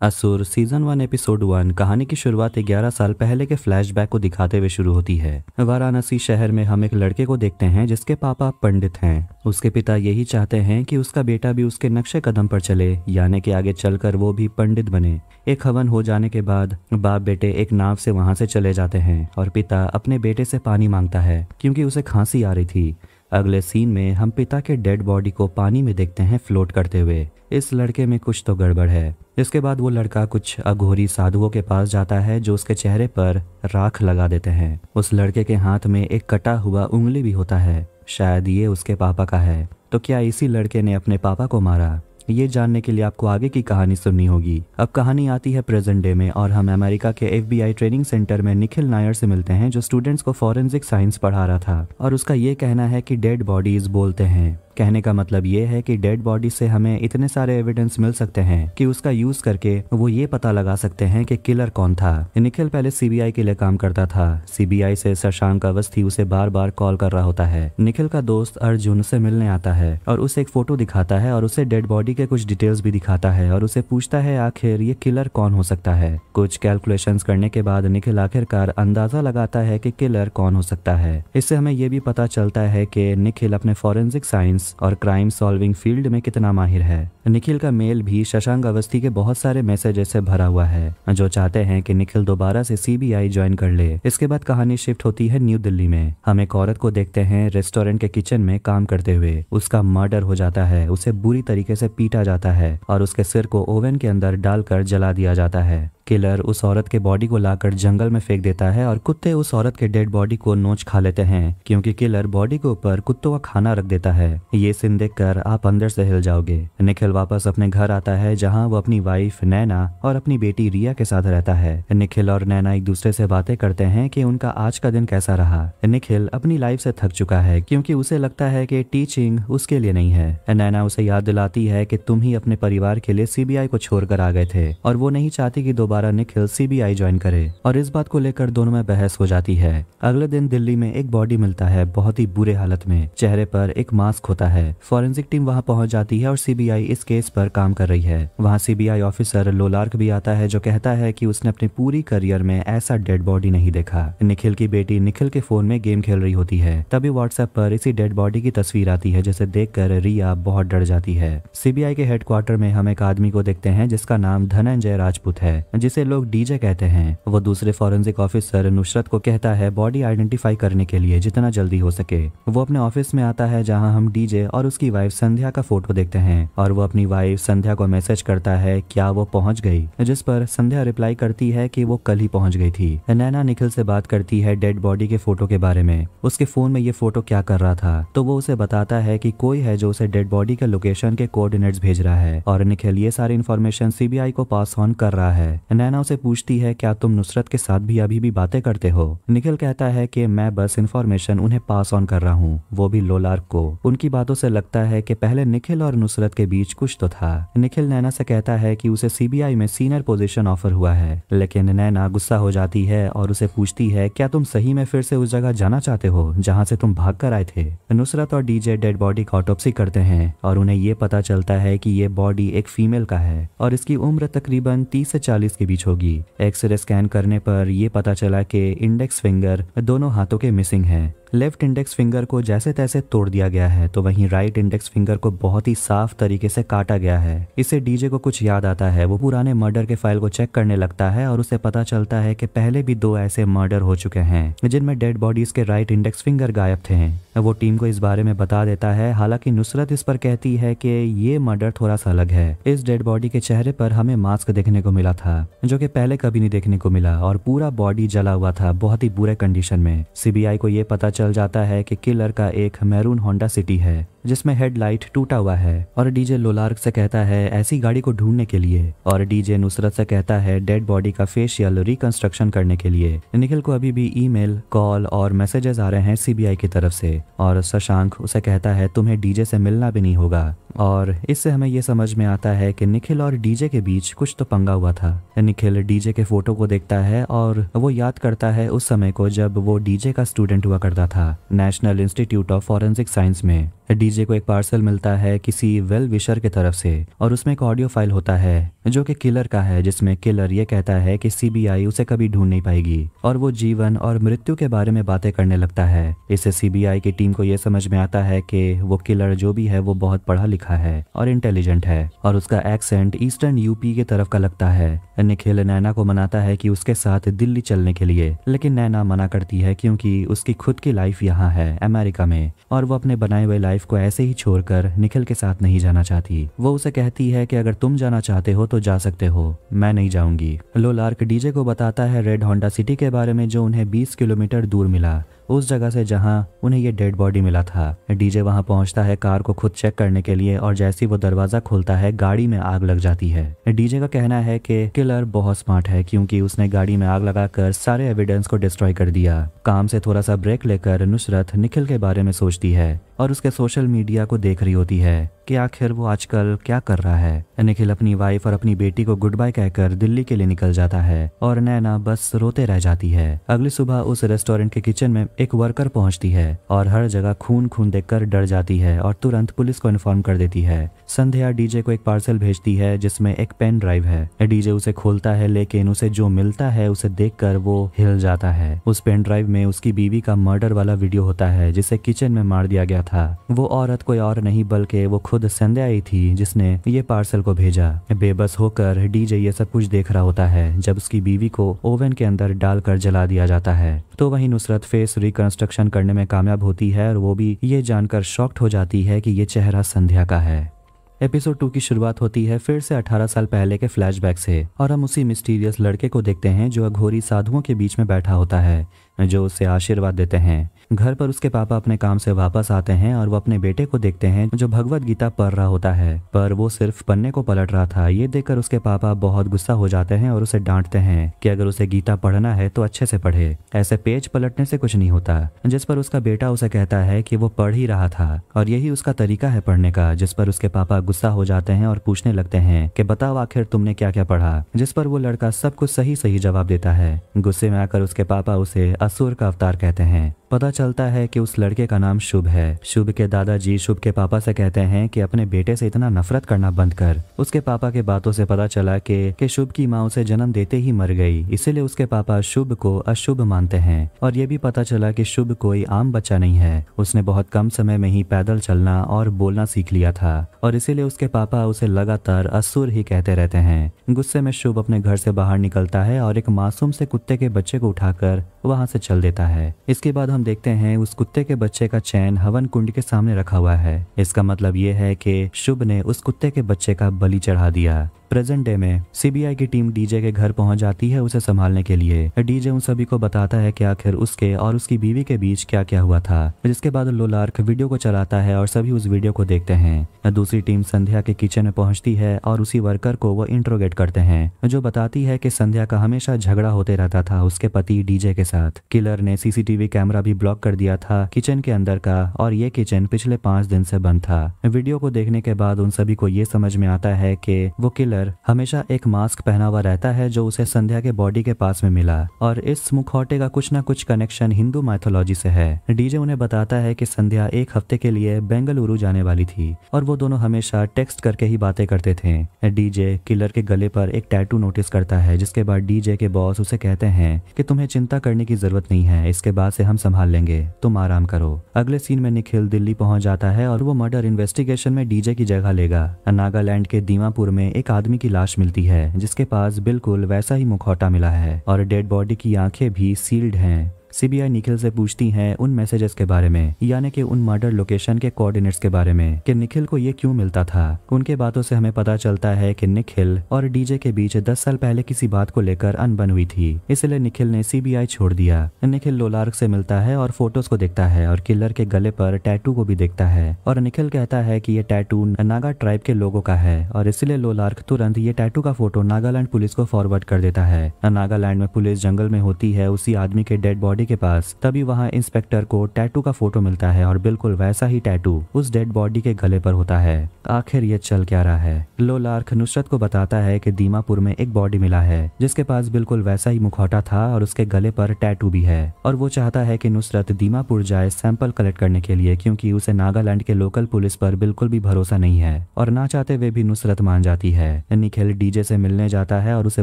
असुर season one episode one कहानी की शुरुआत 11 साल पहले के फ्लैशबैक को दिखाते हुए शुरू होती है। वाराणसी शहर में हम एक लड़के को देखते हैं जिसके पापा पंडित हैं। उसके पिता यही चाहते हैं कि उसका बेटा भी उसके नक्शे कदम पर चले, यानी कि आगे चलकर वो भी पंडित बने। एक हवन हो जाने के बाद बाप बेटे एक नाव से वहाँ से चले जाते हैं और पिता अपने बेटे से पानी माँगता है, क्योंकि उसे खांसी आ रही थी। अगले सीन में हम पिता के डेड बॉडी को पानी में देखते हैं फ्लोट करते हुए। इस लड़के में कुछ तो गड़बड़ है। इसके बाद वो लड़का कुछ अघोरी साधुओं के पास जाता है जो उसके चेहरे पर राख लगा देते हैं। उस लड़के के हाथ में एक कटा हुआ उंगली भी होता है। शायद ये उसके पापा का है। तो क्या इसी लड़के ने अपने पापा को मारा? ये जानने के लिए आपको आगे की कहानी सुननी होगी। अब कहानी आती है प्रेजेंट डे में और हम अमेरिका के एफबीआई ट्रेनिंग सेंटर में निखिल नायर से मिलते हैं, जो स्टूडेंट्स को फॉरेंसिक साइंस पढ़ा रहा था। और उसका ये कहना है कि डेड बॉडीज बोलते हैं। कहने का मतलब ये है कि डेड बॉडी से हमें इतने सारे एविडेंस मिल सकते हैं कि उसका यूज़ करके वो ये पता लगा सकते हैं कि किलर कौन था। निखिल पहले सीबीआई के लिए काम करता था। सीबीआई से शशांक अवस्थी उसे बार बार कॉल कर रहा होता है। निखिल का दोस्त अर्जुन उसे मिलने आता है और उसे एक फ़ोटो दिखाता है और उसे डेड बॉडी के कुछ डिटेल्स भी दिखाता है और उसे पूछता है, आखिर ये किलर कौन हो सकता है? कुछ कैलकुलेशन करने के बाद निखिल आखिरकार अंदाज़ा लगाता है कि किलर कौन हो सकता है। इससे हमें ये भी पता चलता है कि निखिल अपने फॉरेंसिक साइंस और क्राइम सॉल्विंग फ़ील्ड में कितना माहिर है। निखिल का मेल भी शशांक अवस्थी के बहुत सारे मैसेजेस से भरा हुआ है, जो चाहते हैं कि निखिल दोबारा से सीबीआई ज्वाइन कर ले। इसके बाद कहानी शिफ्ट होती है न्यू दिल्ली में। हम एक औरत को देखते हैं रेस्टोरेंट के किचन में काम करते हुए। उसका मर्डर हो जाता है, उसे बुरी तरीके से पीटा जाता है और उसके सिर को ओवन के अंदर डालकर जला दिया जाता है। किलर उस औरत के बॉडी को लाकर जंगल में फेंक देता है और कुत्ते उस औरत के डेड बॉडी को नोच खा लेते हैं, क्योंकि किलर बॉडी के ऊपर कुत्तों का खाना रख देता है। ये सीन देखकर आप अंदर से हिल जाओगे। निखिल वापस अपने घर आता है, जहाँ वो अपनी वाइफ नैना और अपनी बेटी रिया के साथ रहता है। निखिल और नैना एक दूसरे से बातें करते हैं कि उनका आज का दिन कैसा रहा। निखिल अपनी लाइफ से थक चुका है, क्योंकि उसे लगता है कि टीचिंग उसके लिए नहीं है। नैना उसे याद दिलाती है कि तुम ही अपने परिवार के लिए सीबीआई को छोड़कर आ गए थे, और वो नहीं चाहती कि दोबारा दोबारा निखिल सीबीआई ज्वाइन करे और इस बात को लेकर दोनों में बहस हो जाती है। अगले दिन दिल्ली में एक बॉडी मिलता है बहुत ही बुरे हालत में। चेहरे पर एक मास्क होता है। फॉरेंसिक टीम वहाँ पहुँच जाती है और सीबीआई इस केस पर काम कर रही है। वहाँ सीबीआई ऑफिसर लोलार्क भी आता है जो कहता है कि उसने अपनी पूरी करियर में ऐसा डेड बॉडी नहीं देखा। निखिल की बेटी निखिल के फ़ोन में गेम खेल रही होती है। तभी व्हाट्सएप पर इसी डेड बॉडी की तस्वीर आती है, जिसे देखकर रिया बहुत डर जाती है। सीबीआई के हेडक्वार्टर में हम एक आदमी को देखते हैं, जिसका नाम धनंजय राजपूत है जिसे लोग डीजे कहते हैं। वो दूसरे फॉरेंसिक ऑफिसर नुसरत को कहता है बॉडी आइडेंटिफाई करने के लिए जितना जल्दी हो सके। वो अपने ऑफ़िस में आता है जहाँ हम डीजे और उसकी वाइफ संध्या का फ़ोटो देखते हैं और वो अपनी वाइफ संध्या को मैसेज करता है, क्या वो पहुँच गई? जिस पर संध्या रिप्लाई करती है कि वो कल ही पहुँच गई थी। नैना निखिल से बात करती है डेड बॉडी के फ़ोटो के बारे में। उसके फ़ोन में ये फ़ोटो क्या कर रहा था? तो वो उसे बताता है कि कोई है जो उसे डेड बॉडी के लोकेशन के कोऑर्डिनेट्स भेज रहा है और निखिल ये सारी इन्फॉर्मेशन सीबीआई को पास ऑन कर रहा है। नैना उसे पूछती है, क्या तुम नुसरत के साथ भी अभी भी बातें करते हो? निखिल कहता है कि, मैं बस इन्फॉर्मेशन उन्हें पास ऑन कर रहा हूँ, वो भी लोलार्क को। उनकी बातों से लगता है कि पहले निखिल और नुसरत के बीच कुछ तो था। निखिल नैना से कहता है कि उसे सीबीआई में सीनियर पोजीशन ऑफ़र हुआ है, लेकिन नैना गुस्सा हो जाती है और उसे पूछती है, क्या तुम सही में फिर से उस जगह जाना चाहते हो, जहाँ से तुम भाग कर आए थे? नुसरत और डीजे डेड बॉडी का ऑटोप्सी करते हैं और उन्हें ये पता चलता है की ये बॉडी एक फीमेल का है और इसकी उम्र तकरीबन तीस से चालीस के बीच होगी। एक्सरे स्कैन करने पर यह पता चला कि इंडेक्स फिंगर दोनों हाथों के मिसिंग हैं। लेफ़्ट इंडेक्स फिंगर को जैसे तैसे तोड़ दिया गया है तो वहीं राइट इंडेक्स फिंगर को बहुत ही साफ़ तरीके से काटा गया है। इससे डीजे को कुछ याद आता है, वो पुराने मर्डर के फ़ाइल को चेक करने लगता है और उसे पता चलता है कि पहले भी दो ऐसे मर्डर हो चुके हैं, जिनमें डेड बॉडीज के राइट इंडेक्स फिंगर गायब थे। वो टीम को इस बारे में बता देता है, हालाँकि नुसरत इस पर कहती है कि ये मर्डर थोड़ा सा अलग है। इस डेड बॉडी के चेहरे पर हमें मास्क देखने को मिला था, जो कि पहले कभी नहीं देखने को मिला, और पूरा बॉडी जला हुआ था बहुत ही बुरे कंडीशन में। सीबीआई को ये पता चल जाता है कि किलर का एक मैरून होंडा सिटी है। जिसमें हेडलाइट टूटा हुआ है और डीजे लोलार्क से कहता है, ऐसी गाड़ी को ढूँढने के लिए। और डीजे नुसरत से कहता है डेड बॉडी का फेशियल रिकंस्ट्रक्शन करने के लिए। निखिल को अभी भी ईमेल कॉल और मैसेजेस आ रहे हैं सीबीआई की तरफ़ से। और शशांक उसे कहता है, तुम्हें डीजे से मिलना भी नहीं होगा। और इससे हमें ये समझ में आता है कि निखिल और डीजे के बीच कुछ तो पंगा हुआ था। निखिल डीजे के फ़ोटो को देखता है और वो याद करता है उस समय को जब वो डीजे का स्टूडेंट हुआ करता था National Institute of Forensic Science में। डीजे को एक पार्सल मिलता है किसी वेल विशर की तरफ़ से, और उसमें एक ऑडियो फ़ाइल होता है, जो कि किलर का है, जिसमें किलर ये कहता है कि सीबीआई उसे कभी ढूंढ नहीं पाएगी, और वो जीवन और मृत्यु के बारे में बातें करने लगता है। इससे सीबीआई की टीम को यह समझ में आता है कि वो किलर जो भी है, वो बहुत पढ़ा लिखा है और इंटेलिजेंट है, और उसका एक्सेंट ईस्टर्न यूपी की तरफ़ का लगता है। निखिल नैना को मनाता है कि उसके साथ दिल्ली चलने के लिए, लेकिन नैना मना करती है क्योंकि उसकी खुद की लाइफ यहाँ है, अमेरिका में, और वो अपने बनाए हुए लाइफ को ऐसे ही छोड़कर निखिल के साथ नहीं जाना चाहती। वो उसे कहती है कि अगर तुम जाना चाहते हो तो जा सकते हो। मैं नहीं जाऊँगी। लोलार्क डीजे को बताता है रेड होंडा सिटी के बारे में जो उन्हें 20 किलोमीटर दूर मिला। उस जगह से जहाँ उन्हें ये डेड बॉडी मिला था। डीजे वहाँ पहुँचता है कार को खुद चेक करने के लिए और जैसे वो दरवाज़ा खोलता है, गाड़ी में आग लग जाती है। डीजे का कहना है कि किलर बहुत स्मार्ट है क्योंकि उसने गाड़ी में आग लगाकर सारे एविडेंस को डिस्ट्रॉय कर दिया। काम से थोड़ा सा ब्रेक लेकर नुसरत निखिल के बारे में सोचती है और उसके सोशल मीडिया को देख रही होती है। कि आखिर वो आजकल क्या कर रहा है? निखिल अपनी वाइफ और अपनी बेटी को गुड बाय कहकर दिल्ली के लिए निकल जाता है और नैना बस रोते रह जाती है। अगली सुबह उस रेस्टोरेंट के किचन में एक वर्कर पहुँचती है और हर जगह खून खून देखकर डर जाती है और तुरंत पुलिस को इन्फॉर्म कर देती है। संध्या डीजे को एक पार्सल भेजती है जिसमें एक पेन ड्राइव है। डीजे उसे खोलता है लेकिन उसे जो मिलता है उसे देखकर वो हिल जाता है। उस पेन ड्राइव में उसकी बीवी का मर्डर वाला वीडियो होता है जिसे किचन में मार दिया गया था। वो औरत कोई और नहीं बल्कि वो खुद संध्या ही थी, जिसने ये पार्सल को भेजा। बेबस होकर डीजे ये सब कुछ देख रहा होता है, जब उसकी बीवी को ओवन के अंदर डालकर जला दिया जाता है। तो वहीं नुसरत फेस रिकंस्ट्रक्शन करने में कामयाब होती है और वो भी ये जानकर शॉक्ट हो जाती है कि ये चेहरा संध्या का है। एपिसोड टू की शुरुआत होती है फिर से 18 साल पहले के फ्लैशबैक से, और हम उसी मिस्टीरियस लड़के को देखते हैं जो अघोरी साधुओं के बीच में बैठा होता है। जो उसे आशीर्वाद देते हैं। घर पर उसके पापा अपने काम से वापस आते हैं और वो अपने बेटे को देखते हैं, जो भगवत गीता पढ़ रहा होता है। पर वो सिर्फ़ पन्ने को पलट रहा था। ये देखकर उसके पापा बहुत गुस्सा हो जाते हैं और उसे डांटते हैं कि अगर उसे गीता पढ़ना है तो अच्छे से पढ़े। ऐसे पेज पलटने से कुछ नहीं होता, जिस पर उसका बेटा उसे कहता है कि वो पढ़ ही रहा था। और यही उसका तरीका है पढ़ने का, जिस पर उसके पापा गुस्सा हो जाते हैं और पूछने लगते हैं कि बताओ आखिर तुमने क्या क्या पढ़ा? जिस पर वो लड़का सब कुछ सही सही जवाब देता है। गुस्से में आकर उसके पापा उसे असुर का अवतार कहते हैं। पता चलता है कि उस लड़के का नाम शुभ है। शुभ के दादाजी शुभ के पापा से कहते हैं कि अपने बेटे से इतना नफरत करना बंद कर। उसके पापा के बातों से पता चला कि, कि शुभ की माँ उसे जन्म देते ही मर गई। इसीलिए उसके पापा शुभ को अशुभ मानते हैं। और ये भी पता चला कि शुभ कोई आम बच्चा नहीं है। उसने बहुत कम समय में ही पैदल चलना और बोलना सीख लिया था। और इसीलिए उसके पापा उसे लगातार असुर ही कहते रहते हैं। गुस्से में शुभ अपने घर से बाहर निकलता है और एक मासूम से कुत्ते के बच्चे को उठाकर वहाँ से चल देता है। इसके बाद हम देखते हैं उस कुत्ते के बच्चे का चैन हवन कुंड के सामने रखा हुआ है। इसका मतलब ये है कि शुभ ने उस कुत्ते के बच्चे का बलि चढ़ा दिया। प्रेजेंट डे में सीबीआई की टीम डीजे के घर पहुँच जाती है उसे संभालने के लिए। डीजे उन सभी को बताता है कि आखिर उसके और उसकी बीवी के बीच क्या क्या हुआ था, जिसके बाद लोलार्क वीडियो को चलाता है और सभी उस वीडियो को देखते हैं। दूसरी टीम संध्या के किचन में पहुँचती है और उसी वर्कर को वो इंट्रोगेट करते हैं, जो बताती है कि संध्या का हमेशा झगड़ा होते रहता था उसके पति डीजे के साथ। किलर ने सीसीटीवी कैमरा भी ब्लॉक कर दिया था किचन के अंदर का, और ये किचन पिछले पाँच दिन से बंद था। वीडियो को देखने के बाद उन सभी को ये समझ में आता है कि वो किलर किलर हमेशा एक मास्क पहना हुआ रहता है जो उसे संध्या के बॉडी के पास में मिला और इस मुखौटे का कुछ न कुछ कनेक्शन हिंदू माइथोलॉजी से है। डीजे उन्हें बताता है कि संध्या एक हफ़्ते के लिए बेंगलुरु जाने वाली थी और वो दोनों हमेशा टेक्स्ट करके ही बातें करते थे। डीजे किलर के गले पर एक टैटू नोटिस करता है, जिसके बाद डीजे के बॉस उसे कहते हैं कि तुम्हें चिंता करने की ज़रूरत नहीं है, इसके बाद से हम संभाल लेंगे, तुम आराम करो। अगले सीन में निखिल दिल्ली पहुँच जाता है और वो मर्डर इन्वेस्टिगेशन में डीजे की जगह लेगा। नागालैंड के दीमापुर में एक आदमी आदमी की लाश मिलती है, जिसके पास बिल्कुल वैसा ही मुखौटा मिला है और डेड बॉडी की आँखें भी सील्ड हैं। सीबीआई निखिल से पूछती हैं उन मैसेजेस के बारे में, यानी कि उन मर्डर लोकेशन के कोऑर्डिनेट्स के बारे में, कि निखिल को ये क्यों मिलता था। उनके बातों से हमें पता चलता है कि निखिल और डीजे के बीच दस साल पहले किसी बात को लेकर अनबन हुई थी, इसलिए निखिल ने सीबीआई छोड़ दिया। निखिल लोलार्क से मिलता है और फ़ोटोज़ को देखता है और किलर के गले पर टैटू को भी देखता है, और निखिल कहता है की ये टैटू नागा ट्राइब के लोगों का है, और इसलिए लोलार्क तुरंत ये टैटू का फ़ोटो नागालैंड पुलिस को फॉरवर्ड कर देता है। नागालैंड में पुलिस जंगल में होती है, उसी आदमी के डेड बॉडी के पास, तभी वहाँ इंस्पेक्टर को टैटू का फ़ोटो मिलता है और बिल्कुल वैसा ही टैटू उस डेड बॉडी के गले पर होता है। आखिर ये चल क्या रहा है? लोलार्क नुसरत को बताता है कि दीमापुर में एक बॉडी मिला है, जिसके पास बिल्कुल वैसा ही मुखौटा था और उसके गले पर टैटू भी है। और वो चाहता है कि नुसरत दीमापुर जाए सैंपल कलेक्ट करने के लिए, क्योंकि उसे नागालैंड के लोकल पुलिस पर बिल्कुल भी भरोसा नहीं है। और ना चाहते हुए भी नुसरत मान जाती है। निखिल डीजे से मिलने जाता है और उसे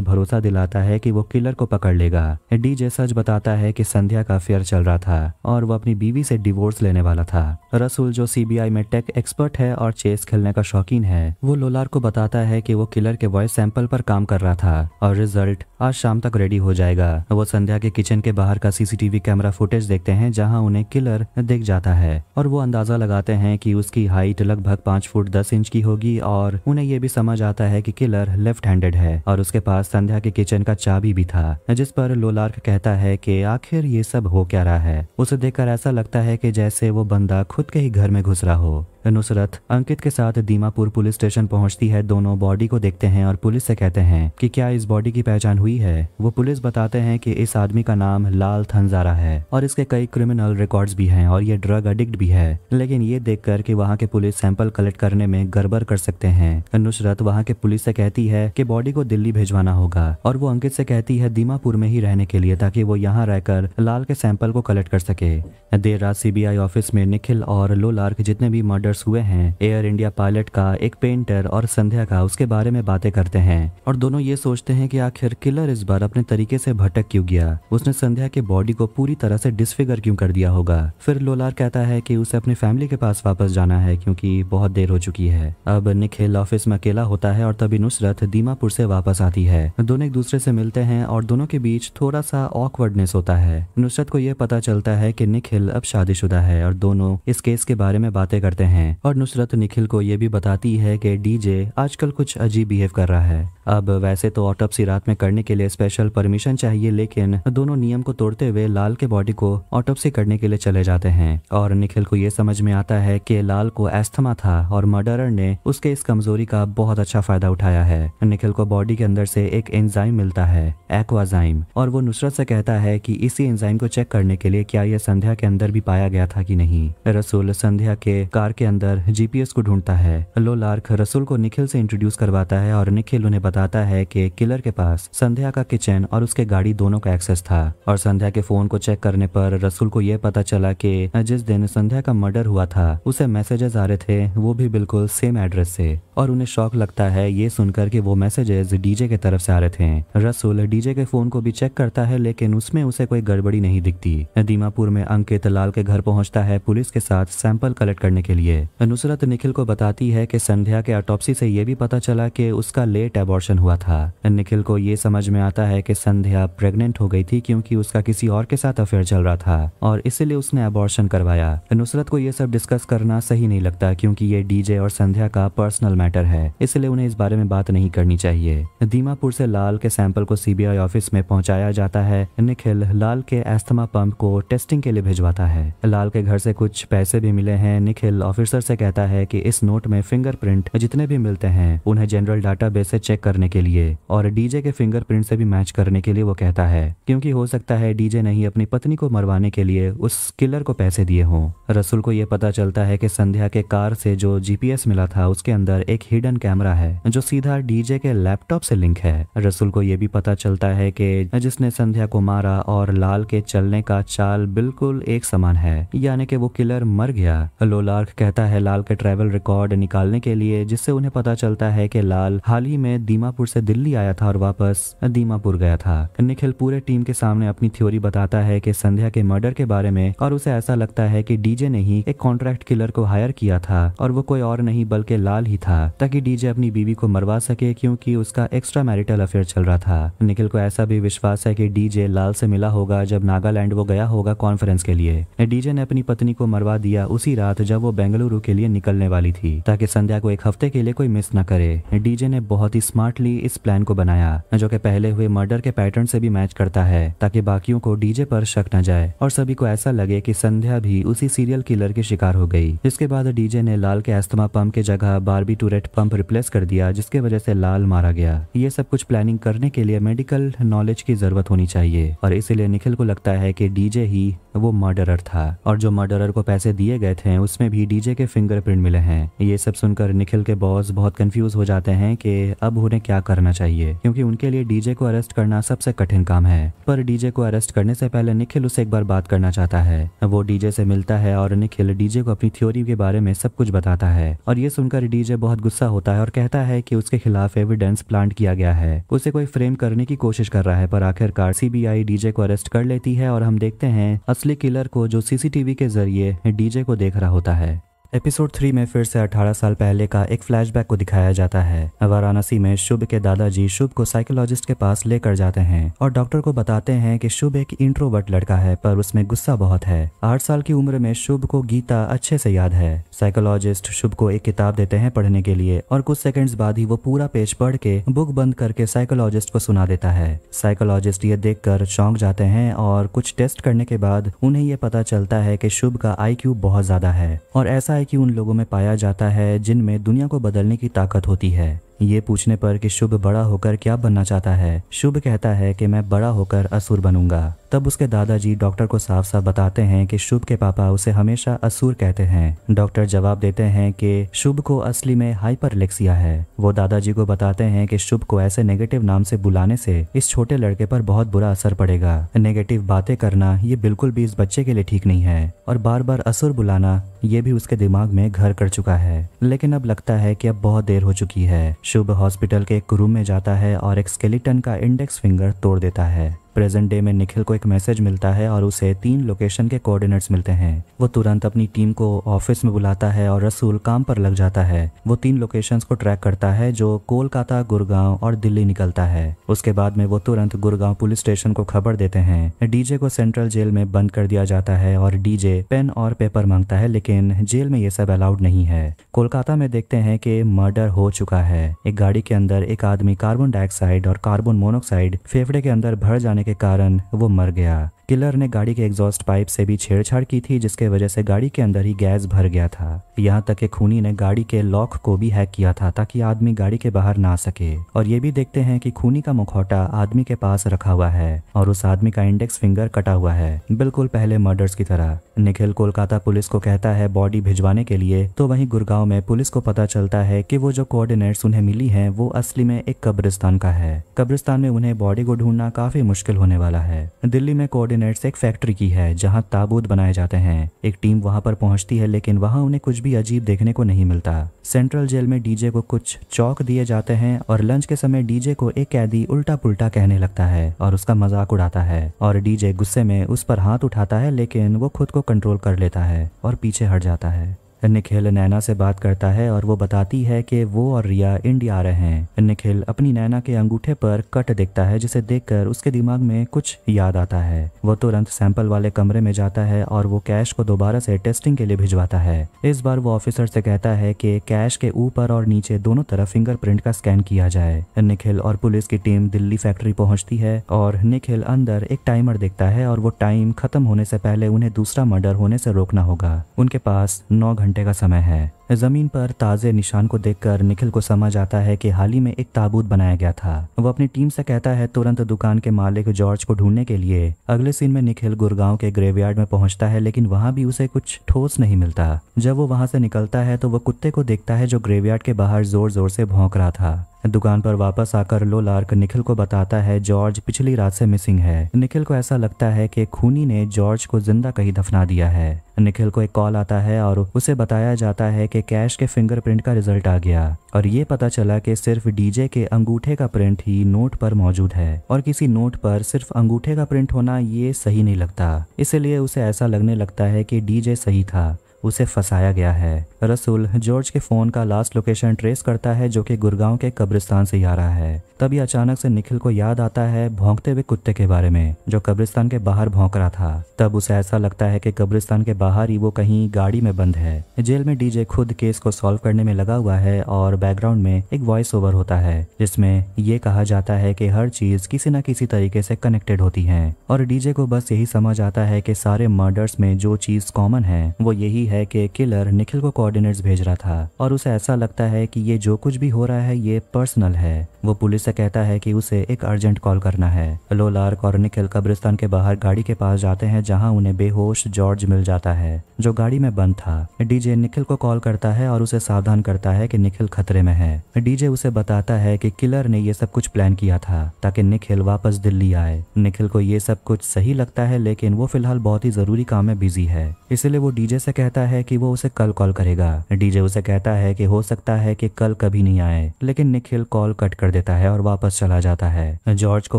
भरोसा दिलाता है कि वो किलर को पकड़ लेगा। डीजे सच बताता है कि संध्या का अफेयर चल रहा था और वो अपनी बीवी से डिवोर्स लेने वाला था। रसूल, जो सीबीआई में टेक एक्सपर्ट है और चेस खेलने का शौकीन है, वो लोलार को बताता है कि वो किलर के वॉइस सैंपल पर काम कर रहा था और रिज़ल्ट आज शाम तक रेडी हो जाएगा। वो संध्या के किचन के बाहर का सीसीटीवी कैमरा फुटेज देखते हैं, जहाँ उन्हें किलर दिख जाता है और वो अंदाज़ा लगाते हैं की उसकी हाइट लगभग पाँच फुट दस इंच की होगी और उन्हें ये भी समझ आता है कि किलर लेफ़्ट हैंडेड है और उसके पास संध्या के किचन का चाबी भी था, जिस पर लोलार्क कहता है कि आखिर ये सब हो क्या रहा है? उसे देखकर ऐसा लगता है कि जैसे वो बंदा खुद के ही घर में घुस रहा हो। नुसरत अंकित के साथ दीमापुर पुलिस स्टेशन पहुँचती है। दोनों बॉडी को देखते हैं और पुलिस से कहते हैं कि क्या इस बॉडी की पहचान हुई है? वो पुलिस बताते हैं कि इस आदमी का नाम लाल थंजारा है और इसके कई क्रिमिनल रिकॉर्ड्स भी हैं और ये ड्रग एडिक्ट भी है। लेकिन ये देखकर कि वहाँ के पुलिस सैंपल कलेक्ट करने में गड़बड़ कर सकते हैं। नुसरत वहाँ के पुलिस से कहती है कि बॉडी को दिल्ली भिजवाना होगा और वो अंकित से कहती है दीमापुर में ही रहने के लिए ताकि वो यहाँ रहकर लाल के सैंपल को कलेक्ट कर सके। देर रात सीबीआई ऑफ़िस में निखिल और लोलार्क जितने भी मर्डर्स हुए हैं। एयर इंडिया पायलट का, एक पेंटर और संध्या का, उसके बारे में बातें करते हैं। और दोनों ये सोचते हैं कि आखिर किलर इस बार अपने तरीके से भटक क्यों गया? उसने संध्या के बॉडी को पूरी तरह से डिसफिगर क्यों कर दिया होगा? फिर लोलार कहता है कि उसे अपनी फैमिली के पास वापस जाना है, क्योंकि बहुत देर हो चुकी है। अब निखिल ऑफ़िस में अकेला होता है और तभी नुसरत दीमापुर से वापस आती है। दोनों एक दूसरे से मिलते हैं और दोनों के बीच थोड़ा सा ऑकवर्डनेस होता है। नुसरत को यह पता चलता है कि निखिल अब शादीशुदा है और दोनों इस केस के बारे में बातें करते हैं। और नुसरत निखिल को ये भी बताती है कि डीजे आजकल कुछ अजीब बिहेव कर रहा है। अब वैसे तो ऑटोप्सी रात में करने के लिए स्पेशल परमिशन चाहिए, लेकिन दोनों नियम को तोड़ते हुए लाल के बॉडी को ऑटोप्सी करने के लिए चले जाते हैं। और निखिल को ये समझ में आता है कि लाल को एस्थमा था और मर्डरर ने उसके इस कमज़ोरी का बहुत अच्छा फ़ायदा उठाया है। निखिल को बॉडी के अंदर से एक एंजाइम मिलता है एक्वाजाइम और वो नुसरत से कहता है कि इसी एंजाइम को चेक करने के लिए क्या यह संध्या के अंदर भी पाया गया था कि नहीं। रसूल संध्या के कार के जीपीएस को ढूंढता है। लो लार्क रसूल को निखिल से इंट्रोड्यूस करवाता है और निखिल उन्हें बताता है कि किलर के पास संध्या का किचन और उसके गाड़ी दोनों का एक्सेस था। और संध्या के फ़ोन को चेक करने पर रसूल को यह पता चला कि जिस दिन संध्या का मर्डर हुआ था, उसे मैसेजेस आ रहे थे, वो भी बिल्कुल सेम एड्रेस से। और उन्हें शौक लगता है ये सुनकर कि वो मैसेजेस डीजे के तरफ़ से आ रहे थे। रसूल डीजे के फ़ोन को भी चेक करता है, लेकिन उसमें उसे कोई गड़बड़ी नहीं दिखती। दीमापुर में अंकित लाल के घर पहुँचता है पुलिस के साथ सैंपल कलेक्ट करने के लिए। नुसरत निखिल को बताती है कि संध्या के ऑटोप्सी से ये भी पता चला कि उसका लेट एबॉर्शन हुआ था। निखिल को ये समझ में आता है कि संध्या प्रेग्नेंट हो गई थी क्योंकि उसका किसी और के साथ अफेयर चल रहा था और इसीलिए उसने एबॉर्शन करवाया। नुसरत को ये सब डिस्कस करना सही नहीं लगता क्योंकि ये डीजे और संध्या का पर्सनल मैटर है, इसलिए उन्हें इस बारे में बात नहीं करनी चाहिए। दीमापुर से लाल के सैंपल को सीबीआई ऑफ़िस में पहुँचाया जाता है। निखिल लाल के एस्थमा पंप को टेस्टिंग के लिए भिजवाता है। लाल के घर से कुछ पैसे भी मिले हैं। निखिल ऑफिसर से कहता है कि इस नोट में फिंगरप्रिंट जितने भी मिलते हैं, उन्हें जनरल डाटाबेस से चेक करने के लिए और डीजे के फिंगरप्रिंट से भी मैच करने के लिए वो कहता है, क्योंकि हो सकता है डीजे ने ही अपनी पत्नी को मरवाने के लिए उस किलर को पैसे दिए हों। रसुल को यह पता चलता है कि संध्या के कार से जो जीपीएस मिला था, उसके अंदर एक हिडन कैमरा है, जो सीधा डीजे के लैपटॉप से लिंक है। रसुल को यह भी पता चलता है कि जिसने संध्या को मारा और लाल के चलने का चाल बिल्कुल एक समान है, यानी कि वो किलर मर गया। लोलार्क कहता है लाल के ट्रैवल रिकॉर्ड निकालने के लिए, जिससे उन्हें पता चलता है कि लाल हाल ही में दीमापुर से दिल्ली आया था और वापस दीमापुर गया था। निखिल पूरे टीम के सामने अपनी थ्योरी बताता है कि संध्या के मर्डर के बारे में, और उसे ऐसा लगता है कि डीजे ने ही एक कॉन्ट्रैक्ट किलर को हायर किया था, और वो कोई और नहीं बल्कि लाल ही था, ताकि डीजे अपनी बीवी को मरवा सके क्योंकि उसका एक्स्ट्रा मैरिटल अफेयर चल रहा था। निखिल को ऐसा भी विश्वास है कि डीजे लाल से मिला होगा जब नागालैंड वो गया होगा कॉन्फ्रेंस के लिए। डीजे ने अपनी पत्नी को मरवा दिया उसी रात जब वो बेंगलुरु बेंगलुरु के लिए निकलने वाली थी, ताकि संध्या को एक हफ़्ते के लिए कोई मिस न करे। डीजे ने बहुत ही स्मार्टली इस प्लान को बनाया, जो कि पहले हुए मर्डर के पैटर्न से भी मैच करता है, ताकि बाकियों को डीजे पर शक न जाए। और सभी को ऐसा लगे कि संध्या भी उसी सीरियल किलर की शिकार हो गई। इसके बाद डीजे ने लाल के एस्थमा पंप की जगह बारबी टूरेट पंप रिप्लेस कर दिया, जिसके वजह से लाल मारा गया। ये सब कुछ प्लानिंग करने के लिए मेडिकल नॉलेज की ज़रूरत होनी चाहिए, और इसीलिए निखिल को लगता है कि डीजे ही वो मर्डरर था। और जो मर्डरर को पैसे दिए गए थे, उसमें भी डीजे के फिंगरप्रिंट मिले हैं। ये सब सुनकर निखिल के बॉस बहुत कंफ्यूज हो जाते हैं कि अब उन्हें क्या करना चाहिए, क्योंकि उनके लिए डीजे को अरेस्ट करना सबसे कठिन काम है। पर डीजे को अरेस्ट करने से पहले निखिल उसे एक बार बात करना चाहता है। वो डीजे से मिलता है और निखिल डीजे को अपनी थ्योरी के बारे में सब कुछ बताता है। और ये सुनकर डीजे बहुत गुस्सा होता है और कहता है कि उसके खिलाफ एविडेंस प्लांट किया गया है। उसे कोई फ्रेम करने की कोशिश कर रहा है, पर आखिरकार सीबीआई डीजे को अरेस्ट कर लेती है और हम देखते हैं असली किलर को जो सीसीटीवी के ज़रिए डीजे को देख रहा होता है। एपिसोड थ्री में फिर से 18 साल पहले का एक फ्लैशबैक को दिखाया जाता है। वाराणसी में शुभ के दादाजी शुभ को साइकोलॉजिस्ट के पास लेकर जाते हैं और डॉक्टर को बताते हैं कि शुभ एक इंट्रोवर्ट लड़का है, पर उसमें गुस्सा बहुत है। आठ साल की उम्र में शुभ को गीता अच्छे से याद है। साइकोलॉजिस्ट शुभ को एक किताब देते हैं पढ़ने के लिए और कुछ सेकंड्स बाद ही वो पूरा पेज पढ़ के बुक बंद करके साइकोलॉजिस्ट को सुना देता है। साइकोलॉजिस्ट ये देखकर चौंक जाते हैं और कुछ टेस्ट करने के बाद उन्हें ये पता चलता है कि शुभ का आई बहुत ज़्यादा है और ऐसा है कि उन लोगों में पाया जाता है जिनमें दुनिया को बदलने की ताकत होती है। ये पूछने पर कि शुभ बड़ा होकर क्या बनना चाहता है? शुभ कहता है कि मैं बड़ा होकर असुर बनूँगा। तब उसके दादाजी डॉक्टर को साफ़ साफ़ बताते हैं कि शुभ के पापा उसे हमेशा असुर कहते हैं। डॉक्टर जवाब देते हैं कि शुभ को असली में हाइपरलेक्सिया है। वो दादाजी को बताते हैं कि शुभ को ऐसे नेगेटिव नाम से बुलाने से इस छोटे लड़के पर बहुत बुरा असर पड़ेगा। नेगेटिव बातें करना ये बिल्कुल भी इस बच्चे के लिए ठीक नहीं है और बार बार असुर बुलाना ये भी उसके दिमाग में घर कर चुका है। लेकिन अब लगता है कि अब बहुत देर हो चुकी है। शुभ हॉस्पिटल के एक रूम में जाता है और एक स्केलेटन का इंडेक्स फिंगर तोड़ देता है। प्रेजेंट डे में निखिल को एक मैसेज मिलता है और उसे तीन लोकेशन के कोऑर्डिनेट्स मिलते हैं। वो तुरंत अपनी टीम को ऑफ़िस में बुलाता है और रसूल काम पर लग जाता है। वो तीन लोकेशंस को ट्रैक करता है जो कोलकाता, गुड़गांव और दिल्ली निकलता है। उसके बाद में वो तुरंत गुड़गांव पुलिस स्टेशन को खबर देते हैं। डीजे को सेंट्रल जेल में बंद कर दिया जाता है और डीजे पेन और पेपर माँगता है, लेकिन जेल में ये सब अलाउड नहीं है। कोलकाता में देखते हैं कि मर्डर हो चुका है। एक गाड़ी के अंदर एक आदमी कार्बन डाइऑक्साइड और कार्बन मोनोक्साइड फेफड़े के अंदर भर जाने के कारण वो मर गया। किलर ने गाड़ी के एग्जॉस्ट पाइप से भी छेड़छाड़ की थी, जिसके वजह से गाड़ी के अंदर ही गैस भर गया था। यहाँ तक कि खूनी ने गाड़ी के लॉक को भी हैक किया था, ताकि आदमी गाड़ी के बाहर ना सके। और ये भी देखते हैं कि खूनी का मुखौटा आदमी के पास रखा हुआ है, और उस आदमी का इंडेक्स फिंगर कटा हुआ है। बिल्कुल पहले मर्डर्स की तरह। निखिल कोलकाता पुलिस को कहता है बॉडी भिजवाने के लिए तो वहीं गुड़गांव में पुलिस को पता चलता है कि वो जो कोऑर्डिनेट्स उन्हें मिली हैं, वो असली में एक कब्रिस्तान का है। कब्रिस्तान में उन्हें बॉडी को ढूंढना काफ़ी मुश्किल होने वाला है। दिल्ली में कोऑर्डिनेट्स एक फैक्ट्री की है, जहाँ ताबूत बनाए जाते हैं। एक टीम वहाँ पर पहुँचती है, लेकिन वहाँ उन्हें कुछ भी अजीब देखने को नहीं मिलता। सेंट्रल जेल में डीजे को कुछ चौक दिए जाते हैं और लंच के समय डीजे को एक कैदी उल्टा पुल्टा कहने लगता है और उसका मज़ाक उड़ाता है और डीजे गुस्से में उस पर हाथ उठाता है, लेकिन वो खुद को कंट्रोल कर लेता है और पीछे हट जाता है। निखिल नैना से बात करता है और वो बताती है कि वो और रिया इंडिया आ रहे हैं। निखिल अपनी नैना के अंगूठे पर कट देखता है, जिसे देखकर उसके दिमाग में कुछ याद आता है। वो तुरंत सैंपल वाले कमरे में जाता है और वो कैश को दोबारा से टेस्टिंग के लिए भिजवाता है। इस बार वो ऑफिसर से कहता है कि कैश के ऊपर और नीचे दोनों तरफ़ फिंगरप्रिंट का स्कैन किया जाए। निखिल और पुलिस की टीम दिल्ली फैक्ट्री पहुँचती है और निखिल अंदर एक टाइमर देखता है और वो टाइम खत्म होने से पहले उन्हें दूसरा मर्डर होने से रोकना होगा। उनके पास नौ घंटे का समय है। ज़मीन पर ताजे निशान को देखकर निखिल को समझ आता है कि हाल ही में एक ताबूत बनाया गया था। वो अपनी टीम से कहता है, तुरंत दुकान के मालिक जॉर्ज को ढूँढने के लिए। अगले सीन में निखिल गुरगांव के ग्रेवयार्ड में पहुँचता है, लेकिन वहाँ भी उसे कुछ ठोस नहीं मिलता। जब वो वहाँ से निकलता है तो वो कुत्ते को देखता है जो ग्रेवयार्ड के बाहर ज़ोर ज़ोर से भोंक रहा था। दुकान पर वापस आकर लो लार्क निखिल को बताता है, जॉर्ज पिछली रात से मिसिंग है। निखिल को ऐसा लगता है कि खूनी ने जॉर्ज को ज़िंदा कहीं दफना दिया है। निखिल को एक कॉल आता है और उसे बताया जाता है कि कैश के फिंगरप्रिंट का रिज़ल्ट आ गया और ये पता चला कि सिर्फ़ डीजे के अंगूठे का प्रिंट ही नोट पर मौजूद है और किसी नोट पर सिर्फ़ अंगूठे का प्रिंट होना ये सही नहीं लगता। इसलिए उसे ऐसा लगने लगता है कि डीजे सही था, उसे फंसाया गया है। रसूल जॉर्ज के फ़ोन का लास्ट लोकेशन ट्रेस करता है जो कि गुरगांव के कब्रिस्तान से आ रहा है। तभी अचानक से निखिल को याद आता है भौंकते हुए कुत्ते के बारे में, जो कब्रिस्तान के बाहर भौंक रहा था। तब उसे ऐसा लगता है कि कब्रिस्तान के बाहर ही वो कहीं गाड़ी में बंद है। जेल में डीजे खुद केस को सॉल्व करने में लगा हुआ है और बैकग्राउंड में एक वॉइस ओवर होता है, जिसमें ये कहा जाता है कि हर चीज़ किसी न किसी तरीके से कनेक्टेड होती है। और डीजे को बस यही समझ आता है कि सारे मर्डर्स में जो चीज़ कॉमन है, वो यही है कि किलर निखिल को कोऑर्डिनेट्स भेज रहा था और उसे ऐसा लगता है कि ये जो कुछ भी हो रहा है, ये पर्सनल है। वो पुलिस से कहता है कि उसे एक अर्जेंट कॉल करना है। लोलार्क और निखिल कब्रिस्तान के बाहर गाड़ी के पास जाते हैं, जहाँ उन्हें बेहोश जॉर्ज मिल जाता है, जो गाड़ी में बंद था। डीजे निखिल को कॉल करता है और उसे सावधान करता है कि निखिल खतरे में है। डीजे उसे बताता है कि किलर ने ये सब कुछ प्लान किया था, ताकि निखिल वापस दिल्ली आए। निखिल को ये सब कुछ सही लगता है, लेकिन वो फ़िलहाल बहुत ही ज़रूरी काम में बिज़ी है। इसलिए वो डीजे से कहता है कि वो उसे कल कॉल करेगा। डीजे उसे कहता है कि हो सकता है कि कल कभी नहीं आए, लेकिन निखिल कॉल कट कर देता है और वापस चला जाता है। जॉर्ज को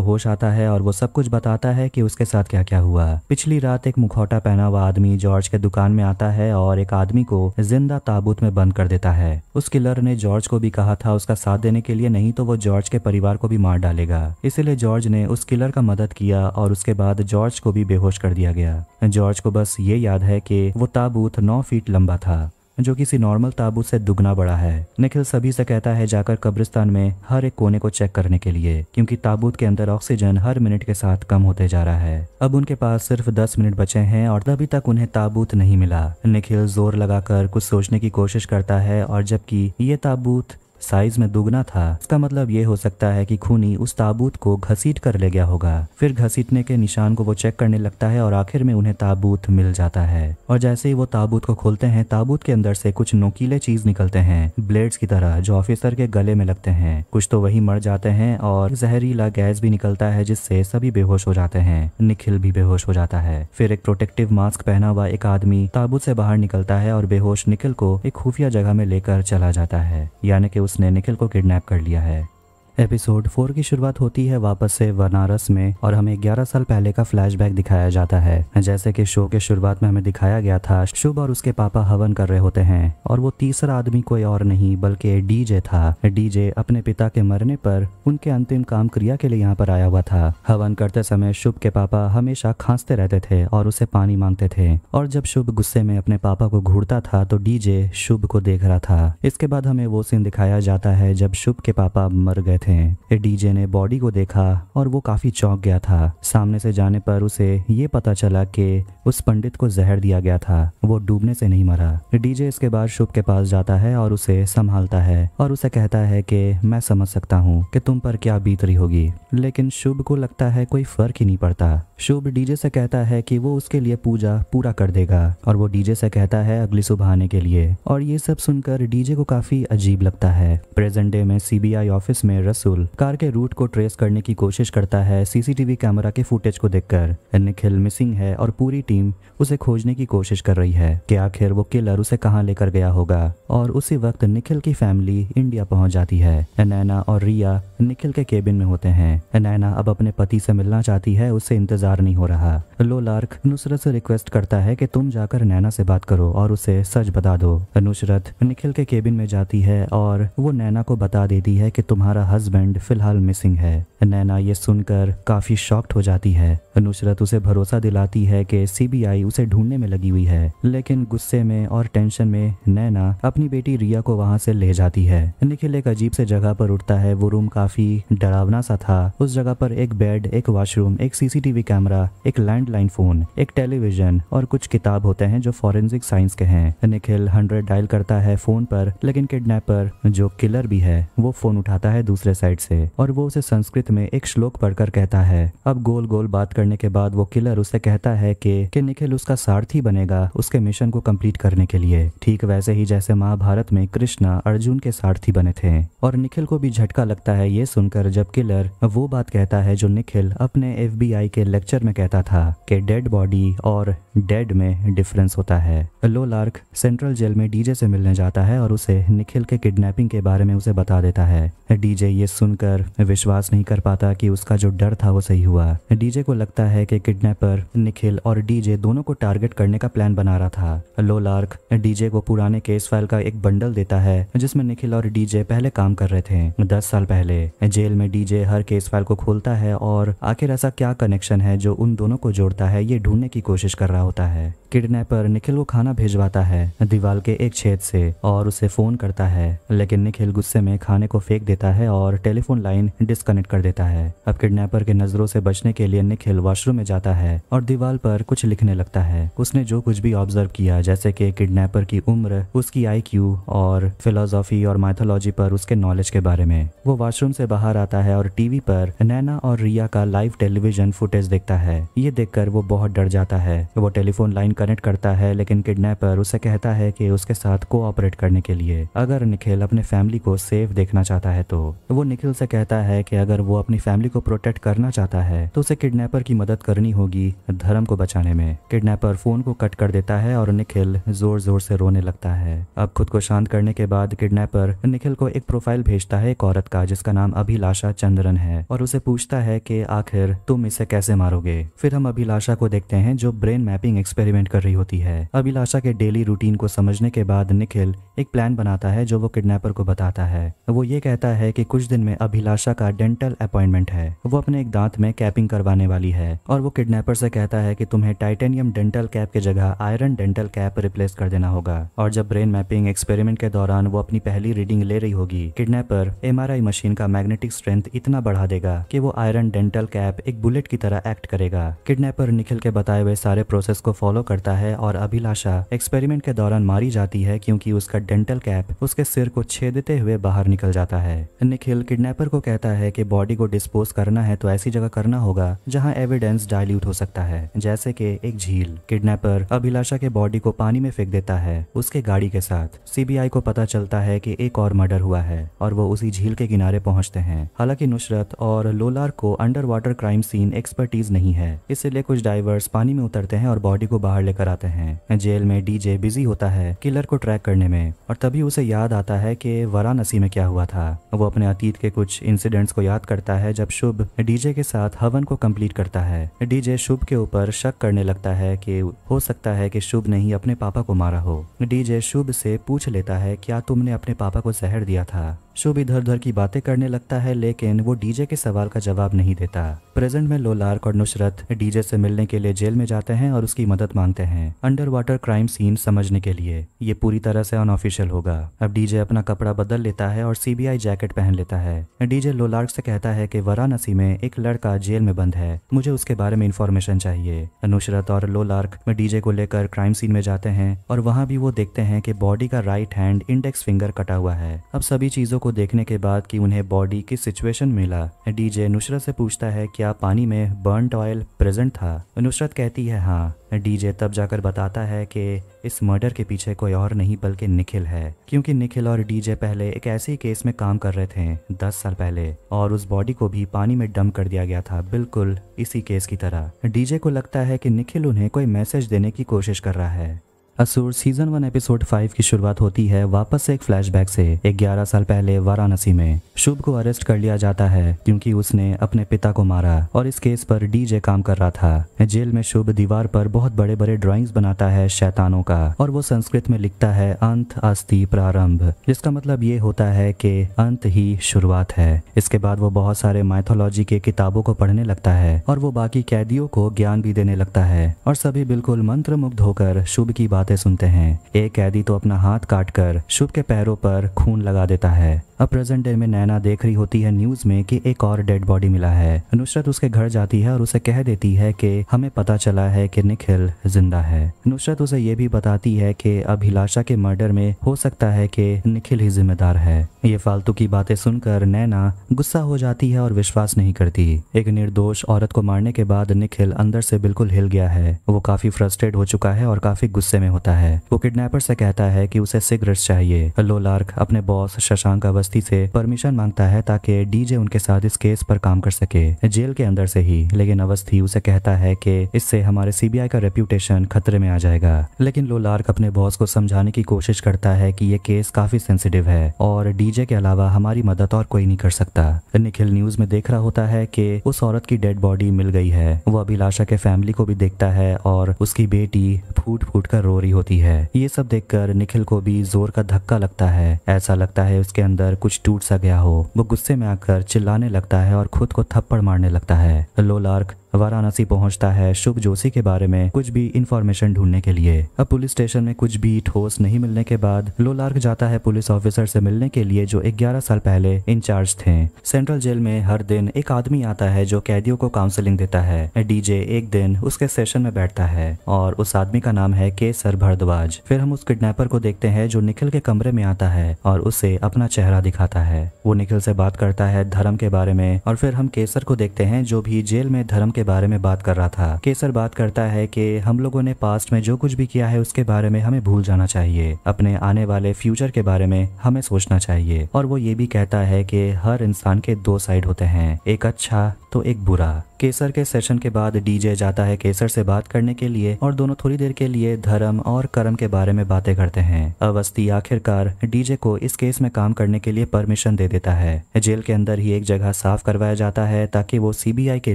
होश आता है और वो सब कुछ बताता है कि उसके साथ क्या क्या हुआ। पिछली रात एक मुखौटा पहना हुआ आदमी जॉर्ज के दुकान में आता है और एक आदमी को ज़िंदा ताबूत में बंद कर देता है। उस किलर ने जॉर्ज को भी कहा था, उसका साथ देने के लिए नहीं तो वो जॉर्ज के परिवार को भी मार डालेगा। इसलिए जॉर्ज ने उस किलर का मदद किया और उसके बाद जॉर्ज को भी बेहोश कर दिया गया। जॉर्ज को बस ये याद है कि वो ताबूत नौ फीट लंबा था। जो किसी नॉर्मल ताबूत से दुगना बड़ा है। निखिल सभी से कहता है जाकर कब्रिस्तान में हर एक कोने को चेक करने के लिए, क्योंकि ताबूत के अंदर ऑक्सीजन हर मिनट के साथ कम होते जा रहा है। अब उनके पास सिर्फ़ दस मिनट बचे हैं और तभी तक उन्हें ताबूत नहीं मिला। निखिल ज़ोर लगाकर कुछ सोचने की कोशिश करता है और जबकि ये ताबूत साइज़ में दुगना था। इसका मतलब ये हो सकता है कि खूनी उस ताबूत को घसीट कर ले गया होगा। फिर घसीटने के निशान को वो चेक करने लगता है और आखिर में उन्हें ताबूत मिल जाता है। और जैसे ही वो ताबूत को खोलते हैं, ताबूत के अंदर से कुछ नोकीले चीज़ निकलते हैं, ब्लेड्स की तरह, जो ऑफिसर के गले में लगते हैं। कुछ तो वही मर जाते हैं और जहरीला गैस भी निकलता है, जिससे सभी बेहोश हो जाते हैं। निखिल भी बेहोश हो जाता है। फिर एक प्रोटेक्टिव मास्क पहना हुआ एक आदमी ताबूत से बाहर निकलता है और बेहोश निखिल को एक खुफिया जगह में लेकर चला जाता है। यानी कि उसने निखिल को किडनैप कर लिया है। एपिसोड फोर की शुरुआत होती है वापस से बनारस में और हमें 11 साल पहले का फ्लैशबैक दिखाया जाता है। जैसे कि शो के शुरुआत में हमें दिखाया गया था, शुभ और उसके पापा हवन कर रहे होते हैं और वो तीसरा आदमी कोई और नहीं, बल्कि डीजे था। डीजे अपने पिता के मरने पर उनके अंतिम काम क्रिया के लिए यहाँ पर आया हुआ था। हवन करते समय शुभ के पापा हमेशा खांसते रहते थे और उसे पानी मांगते थे और जब शुभ गुस्से में अपने पापा को घूरता था तो डीजे शुभ को देख रहा था। इसके बाद हमें वो सीन दिखाया जाता है जब शुभ के पापा मर गए थे। थे। डीजे ने बॉडी को देखा और वो काफ़ी चौंक गया था। सामने से जाने पर उसे ये पता चला कि उस पंडित को जहर दिया गया था। वो डूबने से नहीं मरा। डीजे इसके बाद शुभ के पास जाता है और उसे संभालता है और उसे कहता है कि, मैं समझ सकता हूँ कि तुम पर क्या बीत रही होगी। लेकिन शुभ को लगता है कोई फ़र्क ही नहीं पड़ता। शुभ डीजे से कहता है कि वो उसके लिए पूजा पूरा कर देगा और वो डीजे से कहता है अगली सुबह आने के लिए। और ये सब सुनकर डीजे को काफ़ी अजीब लगता है। प्रेजेंट डे में सीबीआई ऑफ़िस में रसूल। कार के रूट को ट्रेस करने की कोशिश करता है सीसीटीवी कैमरा के फुटेज को देखकर। निखिल मिसिंग है और पूरी टीम उसे खोजने की कोशिश कर रही है कि आखिर वो किलर उसे कहाँ लेकर गया होगा। और उसी वक्त निखिल की फैमिली इंडिया पहुँच जाती है। नैना और रिया निखिल के केबिन में होते हैं। नैना अब अपने पति से मिलना चाहती है, उससे इंतज़ार नहीं हो रहा। लोलार्क नुसरत से रिक्वेस्ट करता है कि तुम जाकर नैना से बात करो और उसे सच बता दो। नुसरत निखिल के केबिन में जाती है और वो नैना को बता देती है कि तुम्हारा हस्बैंड फ़िलहाल मिसिंग है। नैना ये सुनकर काफ़ी शॉक्ट हो जाती है। नुसरत उसे भरोसा दिलाती है कि सीबीआई उसे ढूँढने में लगी हुई है। लेकिन गुस्से में और टेंशन में नैना अपनी बेटी रिया को वहाँ से ले जाती है। निखिल एक अजीब से जगह पर उठता है। वो रूम काफ़ी डरावना सा था। उस जगह पर एक बेड एक वॉशरूम एक सीसीटीवी कैमरा एक लैंडलाइन फ़ोन एक टेलीविज़न और कुछ किताब होते हैं जो फॉरेंसिक साइंस के हैं। निखिल हंड्रेड डायल करता है फ़ोन पर, लेकिन किडनैपर जो किलर भी है, वो फ़ोन उठाता है दूसरे साइड से और वो उसे संस्कृत में एक श्लोक पढ़कर कहता है। अब गोल गोल बात करने के बाद वो किलर उसे कहता है कि, कि निखिल उसका सारथी बनेगा उसके मिशन को कंप्लीट करने के लिए। ठीक वैसे ही जैसे महाभारत में कृष्णा अर्जुन के सारथी बने थे। और निखिल को भी झटका लगता है ये सुनकर जब किलर वो बात कहता है जो निखिल अपने एफ़ के लेक्चर में कहता था कि डेड बॉडी और डेड में डिफरेंस होता है। लो लार्क सेंट्रल जेल में डीजे से मिलने जाता है और उसे निखिल के किडनैपिंग के बारे में उसे बता देता है। डीजे ये सुनकर विश्वास नहीं कर पाता कि उसका जो डर था वो सही हुआ। डीजे को लगता है कि किडनैपर, निखिल और डीजे दोनों को टारगेट करने का प्लान बना रहा था। लो लार्क, डीजे को पुराने केस फ़ाइल का एक बंडल देता है, जिसमें निखिल और डीजे पहले काम कर रहे थे। दस साल पहले, जेल में डीजे हर केस फ़ाइल को खोलता है और आखिर ऐसा क्या कनेक्शन है जो उन दोनों को जोड़ता है, ये ढूँढने की कोशिश कर रहा होता है। किडनैपर निखिल को खाना भिजवाता है दीवार के एक छेद से, और उसे फ़ोन करता है, लेकिन निखिल गुस्से में खाने को फेंक देता है और टेलीफोन लाइन डिस्कनेक्ट कर देता है। अब किडनैपर के नज़रों से बचने के लिए निखिल वॉशरूम में जाता है और दीवार पर कुछ लिखने लगता है। उसने जो कुछ भी ऑब्ज़र्व किया, जैसे कि किडनैपर की उम्र, उसकी आईक्यू और फिलोसॉफी और माइथोलॉजी पर उसके नॉलेज के बारे में। वो वॉशरूम से बाहर आता है और टीवी पर नैना और रिया का लाइव टेलीविज़न फुटेज देखता है। ये देखकर वो बहुत डर जाता है। वो टेलीफोन लाइन कनेक्ट करता है, लेकिन किडनैपर उसे कहता है कि उसके साथ कोऑपरेट करने के लिए। अगर निखिल अपने फैमिली को सेफ़ देखना चाहता है तो वो निखिल से कहता है कि अगर वो अपनी फैमिली को प्रोटेक्ट करना चाहता है तो उसे किडनैपर की मदद करनी होगी धर्म को बचाने में। किडनैपर फ़ोन को कट कर देता है और निखिल ज़ोर ज़ोर से रोने लगता है। अब खुद को शांत करने के बाद किडनैपर निखिल को एक प्रोफ़ाइल भेजता है एक औरत का, जिसका नाम अभिलाषा चंद्रन है और उसे पूछता है कि, आखिर तुम इसे कैसे मारोगे? फिर हम अभिलाषा को देखते हैं जो ब्रेन मैपिंग एक्सपेरिमेंट कर रही होती है। अभिलाषा के डेली रूटीन को समझने के बाद निखिल एक प्लान बनाता है जो वो किडनैपर को बताता है। वो ये कहता है कि कुछ दिन में अभिलाषा का डेंटल अपॉइंटमेंट है। वो अपने एक दांत में कैपिंग करवाने वाली है और वो किडनैपर से कहता है कि तुम्हें टाइटेनियम डेंटल कैप की जगह आयरन डेंटल कैप रिप्लेस कर देना होगा। और जब ब्रेन मैपिंग एक्सपेरिमेंट के दौरान वो अपनी पहली रीडिंग ले रही होगी किडनैपर एम मशीन का मैग्नेटिक स्ट्रेंथ इतना बढ़ा देगा कि वो आयरन डेंटल कैप एक बुलेट की तरह एक्ट करेगा। किडनैपर निखिल के बताए हुए सारे प्रोसेस को फॉलो करता है और अभिलाषा एक्सपेरिमेंट के दौरान मारी जाती है क्योंकि उसका डेंटल कैप उसके सिर को छेदते हुए बाहर निकल जाता है। निखिल किडनैपर को कहता है कि बॉडी को डिस्पोज करना है तो ऐसी जगह करना होगा जहाँ एविडेंस डायल्यूट हो सकता है, जैसे कि एक झील। किडनैपर अभिलाषा के बॉडी को पानी में फेंक देता है, उसके गाड़ी के साथ। सीबीआई को पता चलता है कि एक और मर्डर हुआ है, और वो उसी झील के किनारे पहुँचते हैं। हालाँकि नुसरत और लोलार को under water crime scene expertise नहीं है, इसलिए कुछ डाइवर्स पानी में उतरते हैं और बॉडी को बाहर लेकर आते हैं। जेल में डीजे बिज़ी होता है किलर को ट्रैक करने में, और तभी उसे याद आता है कि वाराणसी में क्या हुआ था। वो अपने अतीत के कुछ इंसिडेंट्स को याद करता है जब शुभ डीजे के साथ हवन को कंप्लीट करता है। डीजे शुभ के ऊपर शक करने लगता है कि हो सकता है कि शुभ ने ही अपने पापा को मारा हो। डीजे शुभ से पूछ लेता है, क्या तुमने अपने पापा को जहर दिया था? शुभ इधर उधर की बातें करने लगता है, लेकिन वो डीजे के सवाल का जवाब नहीं देता। प्रेजेंट में लोलार्क और नुसरत डीजे से मिलने के लिए जेल में जाते हैं और उसकी मदद मांगते हैं अंडर वाटर क्राइम सीन समझने के लिए। ये पूरी तरह से अनऑफिशियल होगा। अब डीजे अपना कपड़ा बदल लेता है और सीबीआई जैकेट पहन लेता है। डीजे लोलार्क से कहता है कि वाराणसी में एक लड़का जेल में बंद है। मुझे उसके बारे में इंफॉर्मेशन चाहिए। नुसरत और लोलार्क में डीजे को लेकर क्राइम सीन में जाते हैं और वहाँ भी वो देखते हैं कि बॉडी का राइट हैंड इंडेक्स फिंगर कटा हुआ है। अब सभी चीज़ों को देखने के बाद कि उन्हें बॉडी की सिचुएशन मिला। डीजे नुसरत से पूछता है, क्या पानी में बर्न ऑयल प्रेजेंट था? नुसरत कहती है हाँ। डीजे तब जाकर बताता है कि इस मर्डर के पीछे कोई और नहीं, बल्कि निखिल है। क्योंकि निखिल और डीजे पहले एक ऐसे केस में काम कर रहे थे, दस साल पहले, और उस बॉडी को भी पानी में डंप कर दिया गया था, बिल्कुल इसी केस की तरह। डीजे को लगता है कि निखिल उन्हें कोई मैसेज देने की कोशिश कर रहा है। असुर सीज़न वन एपिसोड फाइव की शुरुआत होती है वापस से एक फ्लैशबैक से, एक ग्यारह साल पहले वाराणसी में। शुभ को अरेस्ट कर लिया जाता है, क्योंकि उसने अपने पिता को मारा और इस केस पर डीजे काम कर रहा था। जेल में शुभ दीवार पर बहुत बड़े बड़े ड्राइंग्स बनाता है शैतानों का और वो संस्कृत में लिखता है अंत अस्थि प्रारंभ, जिसका मतलब ये होता है कि अंत ही शुरुआत है। इसके बाद वो बहुत सारे माइथोलॉजी के किताबों को पढ़ने लगता है और वो बाकी कैदियों को ज्ञान भी देने लगता है और सभी बिल्कुल मंत्र मुग्ध होकर शुभ की बात बातें सुनते हैं। एक कैदी तो अपना हाथ काट कर शुभ के पैरों पर खून लगा देता है। अब प्रेजेंट डे में नैना देख रही होती है न्यूज़ में कि एक और डेड बॉडी मिला है। नुसरत उसके घर जाती है और उसे कह देती है कि हमें पता चला है कि निखिल ज़िंदा है। नुसरत उसे ये भी बताती है कि अभिलाषा के मर्डर में हो सकता है कि निखिल ही जिम्मेदार है। ये फालतू की बातें सुनकर नैना गुस्सा हो जाती है और विश्वास नहीं करती। एक निर्दोष औरत को मारने के बाद निखिल अंदर से बिल्कुल हिल गया है। वो काफ़ी फ्रस्ट्रेट हो चुका है और काफ़ी गुस्से में होता है। वो किडनैपर से कहता है कि उसे सिगरेट्स चाहिए। लोलार्क अपने बॉस शशांक अवस्थी से परमिशन माँगता है ताकि डीजे उनके साथ इस केस पर काम कर सके। जेल के अंदर से ही। लेकिन अवस्थी उसे कहता है कि इससे हमारे सीबीआई का रेप्यूटेशन खतरे में आ जाएगा। लेकिन लोलार्क अपने बॉस को समझाने की कोशिश करता है कि ये केस काफ़ी सेंसिटिव है और डीजे के अलावा हमारी मदद और कोई नहीं कर सकता। निखिल न्यूज़ में देख रहा होता है कि उस औरत की डेड बॉडी मिल गई है। वो अभिलाषा के फैमिली को भी देखता है और उसकी बेटी फूट फूट कर रो रही होती है। ये सब देखकर निखिल को भी ज़ोर का धक्का लगता है। ऐसा लगता है उसके अंदर कुछ टूट सा गया हो। वो गुस्से में आकर चिल्लाने लगता है और खुद को थप्पड़ मारने लगता है। लोलार्क वाराणसी पहुँचता है शुभ जोशी के बारे में कुछ भी इंफॉर्मेशन ढूँढने के लिए। अब पुलिस स्टेशन में कुछ भी ठोस नहीं मिलने के बाद लोलार्क जाता है पुलिस ऑफिसर से मिलने के लिए जो 11 साल पहले इंचार्ज थे। सेंट्रल जेल में हर दिन एक आदमी आता है जो कैदियों को काउंसलिंग देता है। डीजे एक दिन उसके सेशन में बैठता है और उस आदमी का नाम है के सर भरद्वाज। फिर हम उस किडनैपर को देखते हैं जो निखिल के कमरे में आता है और उसे अपना चेहरा दिखाता है। वो निखिल से बात करता है धर्म के बारे में और फिर हम केसर को देखते हैं जो भी जेल में धर्म के बारे में बात कर रहा था। केसर बात करता है कि हम लोगों ने पास्ट में जो कुछ भी किया है, उसके बारे में हमें भूल जाना चाहिए। अपने आने वाले फ्यूचर के बारे में हमें सोचना चाहिए। और वो ये भी कहता है कि हर इंसान के दो साइड होते हैं, एक अच्छा तो एक बुरा। केसर के सेशन के बाद डीजे जाता है केसर से बात करने के लिए और दोनों थोड़ी देर के लिए धर्म और कर्म के बारे में बातें करते हैं। अवस्थी आखिरकार डीजे को इस केस में काम करने के लिए परमिशन दे देता है। जेल के अंदर ही एक जगह साफ़ करवाया जाता है ताकि वो सीबीआई के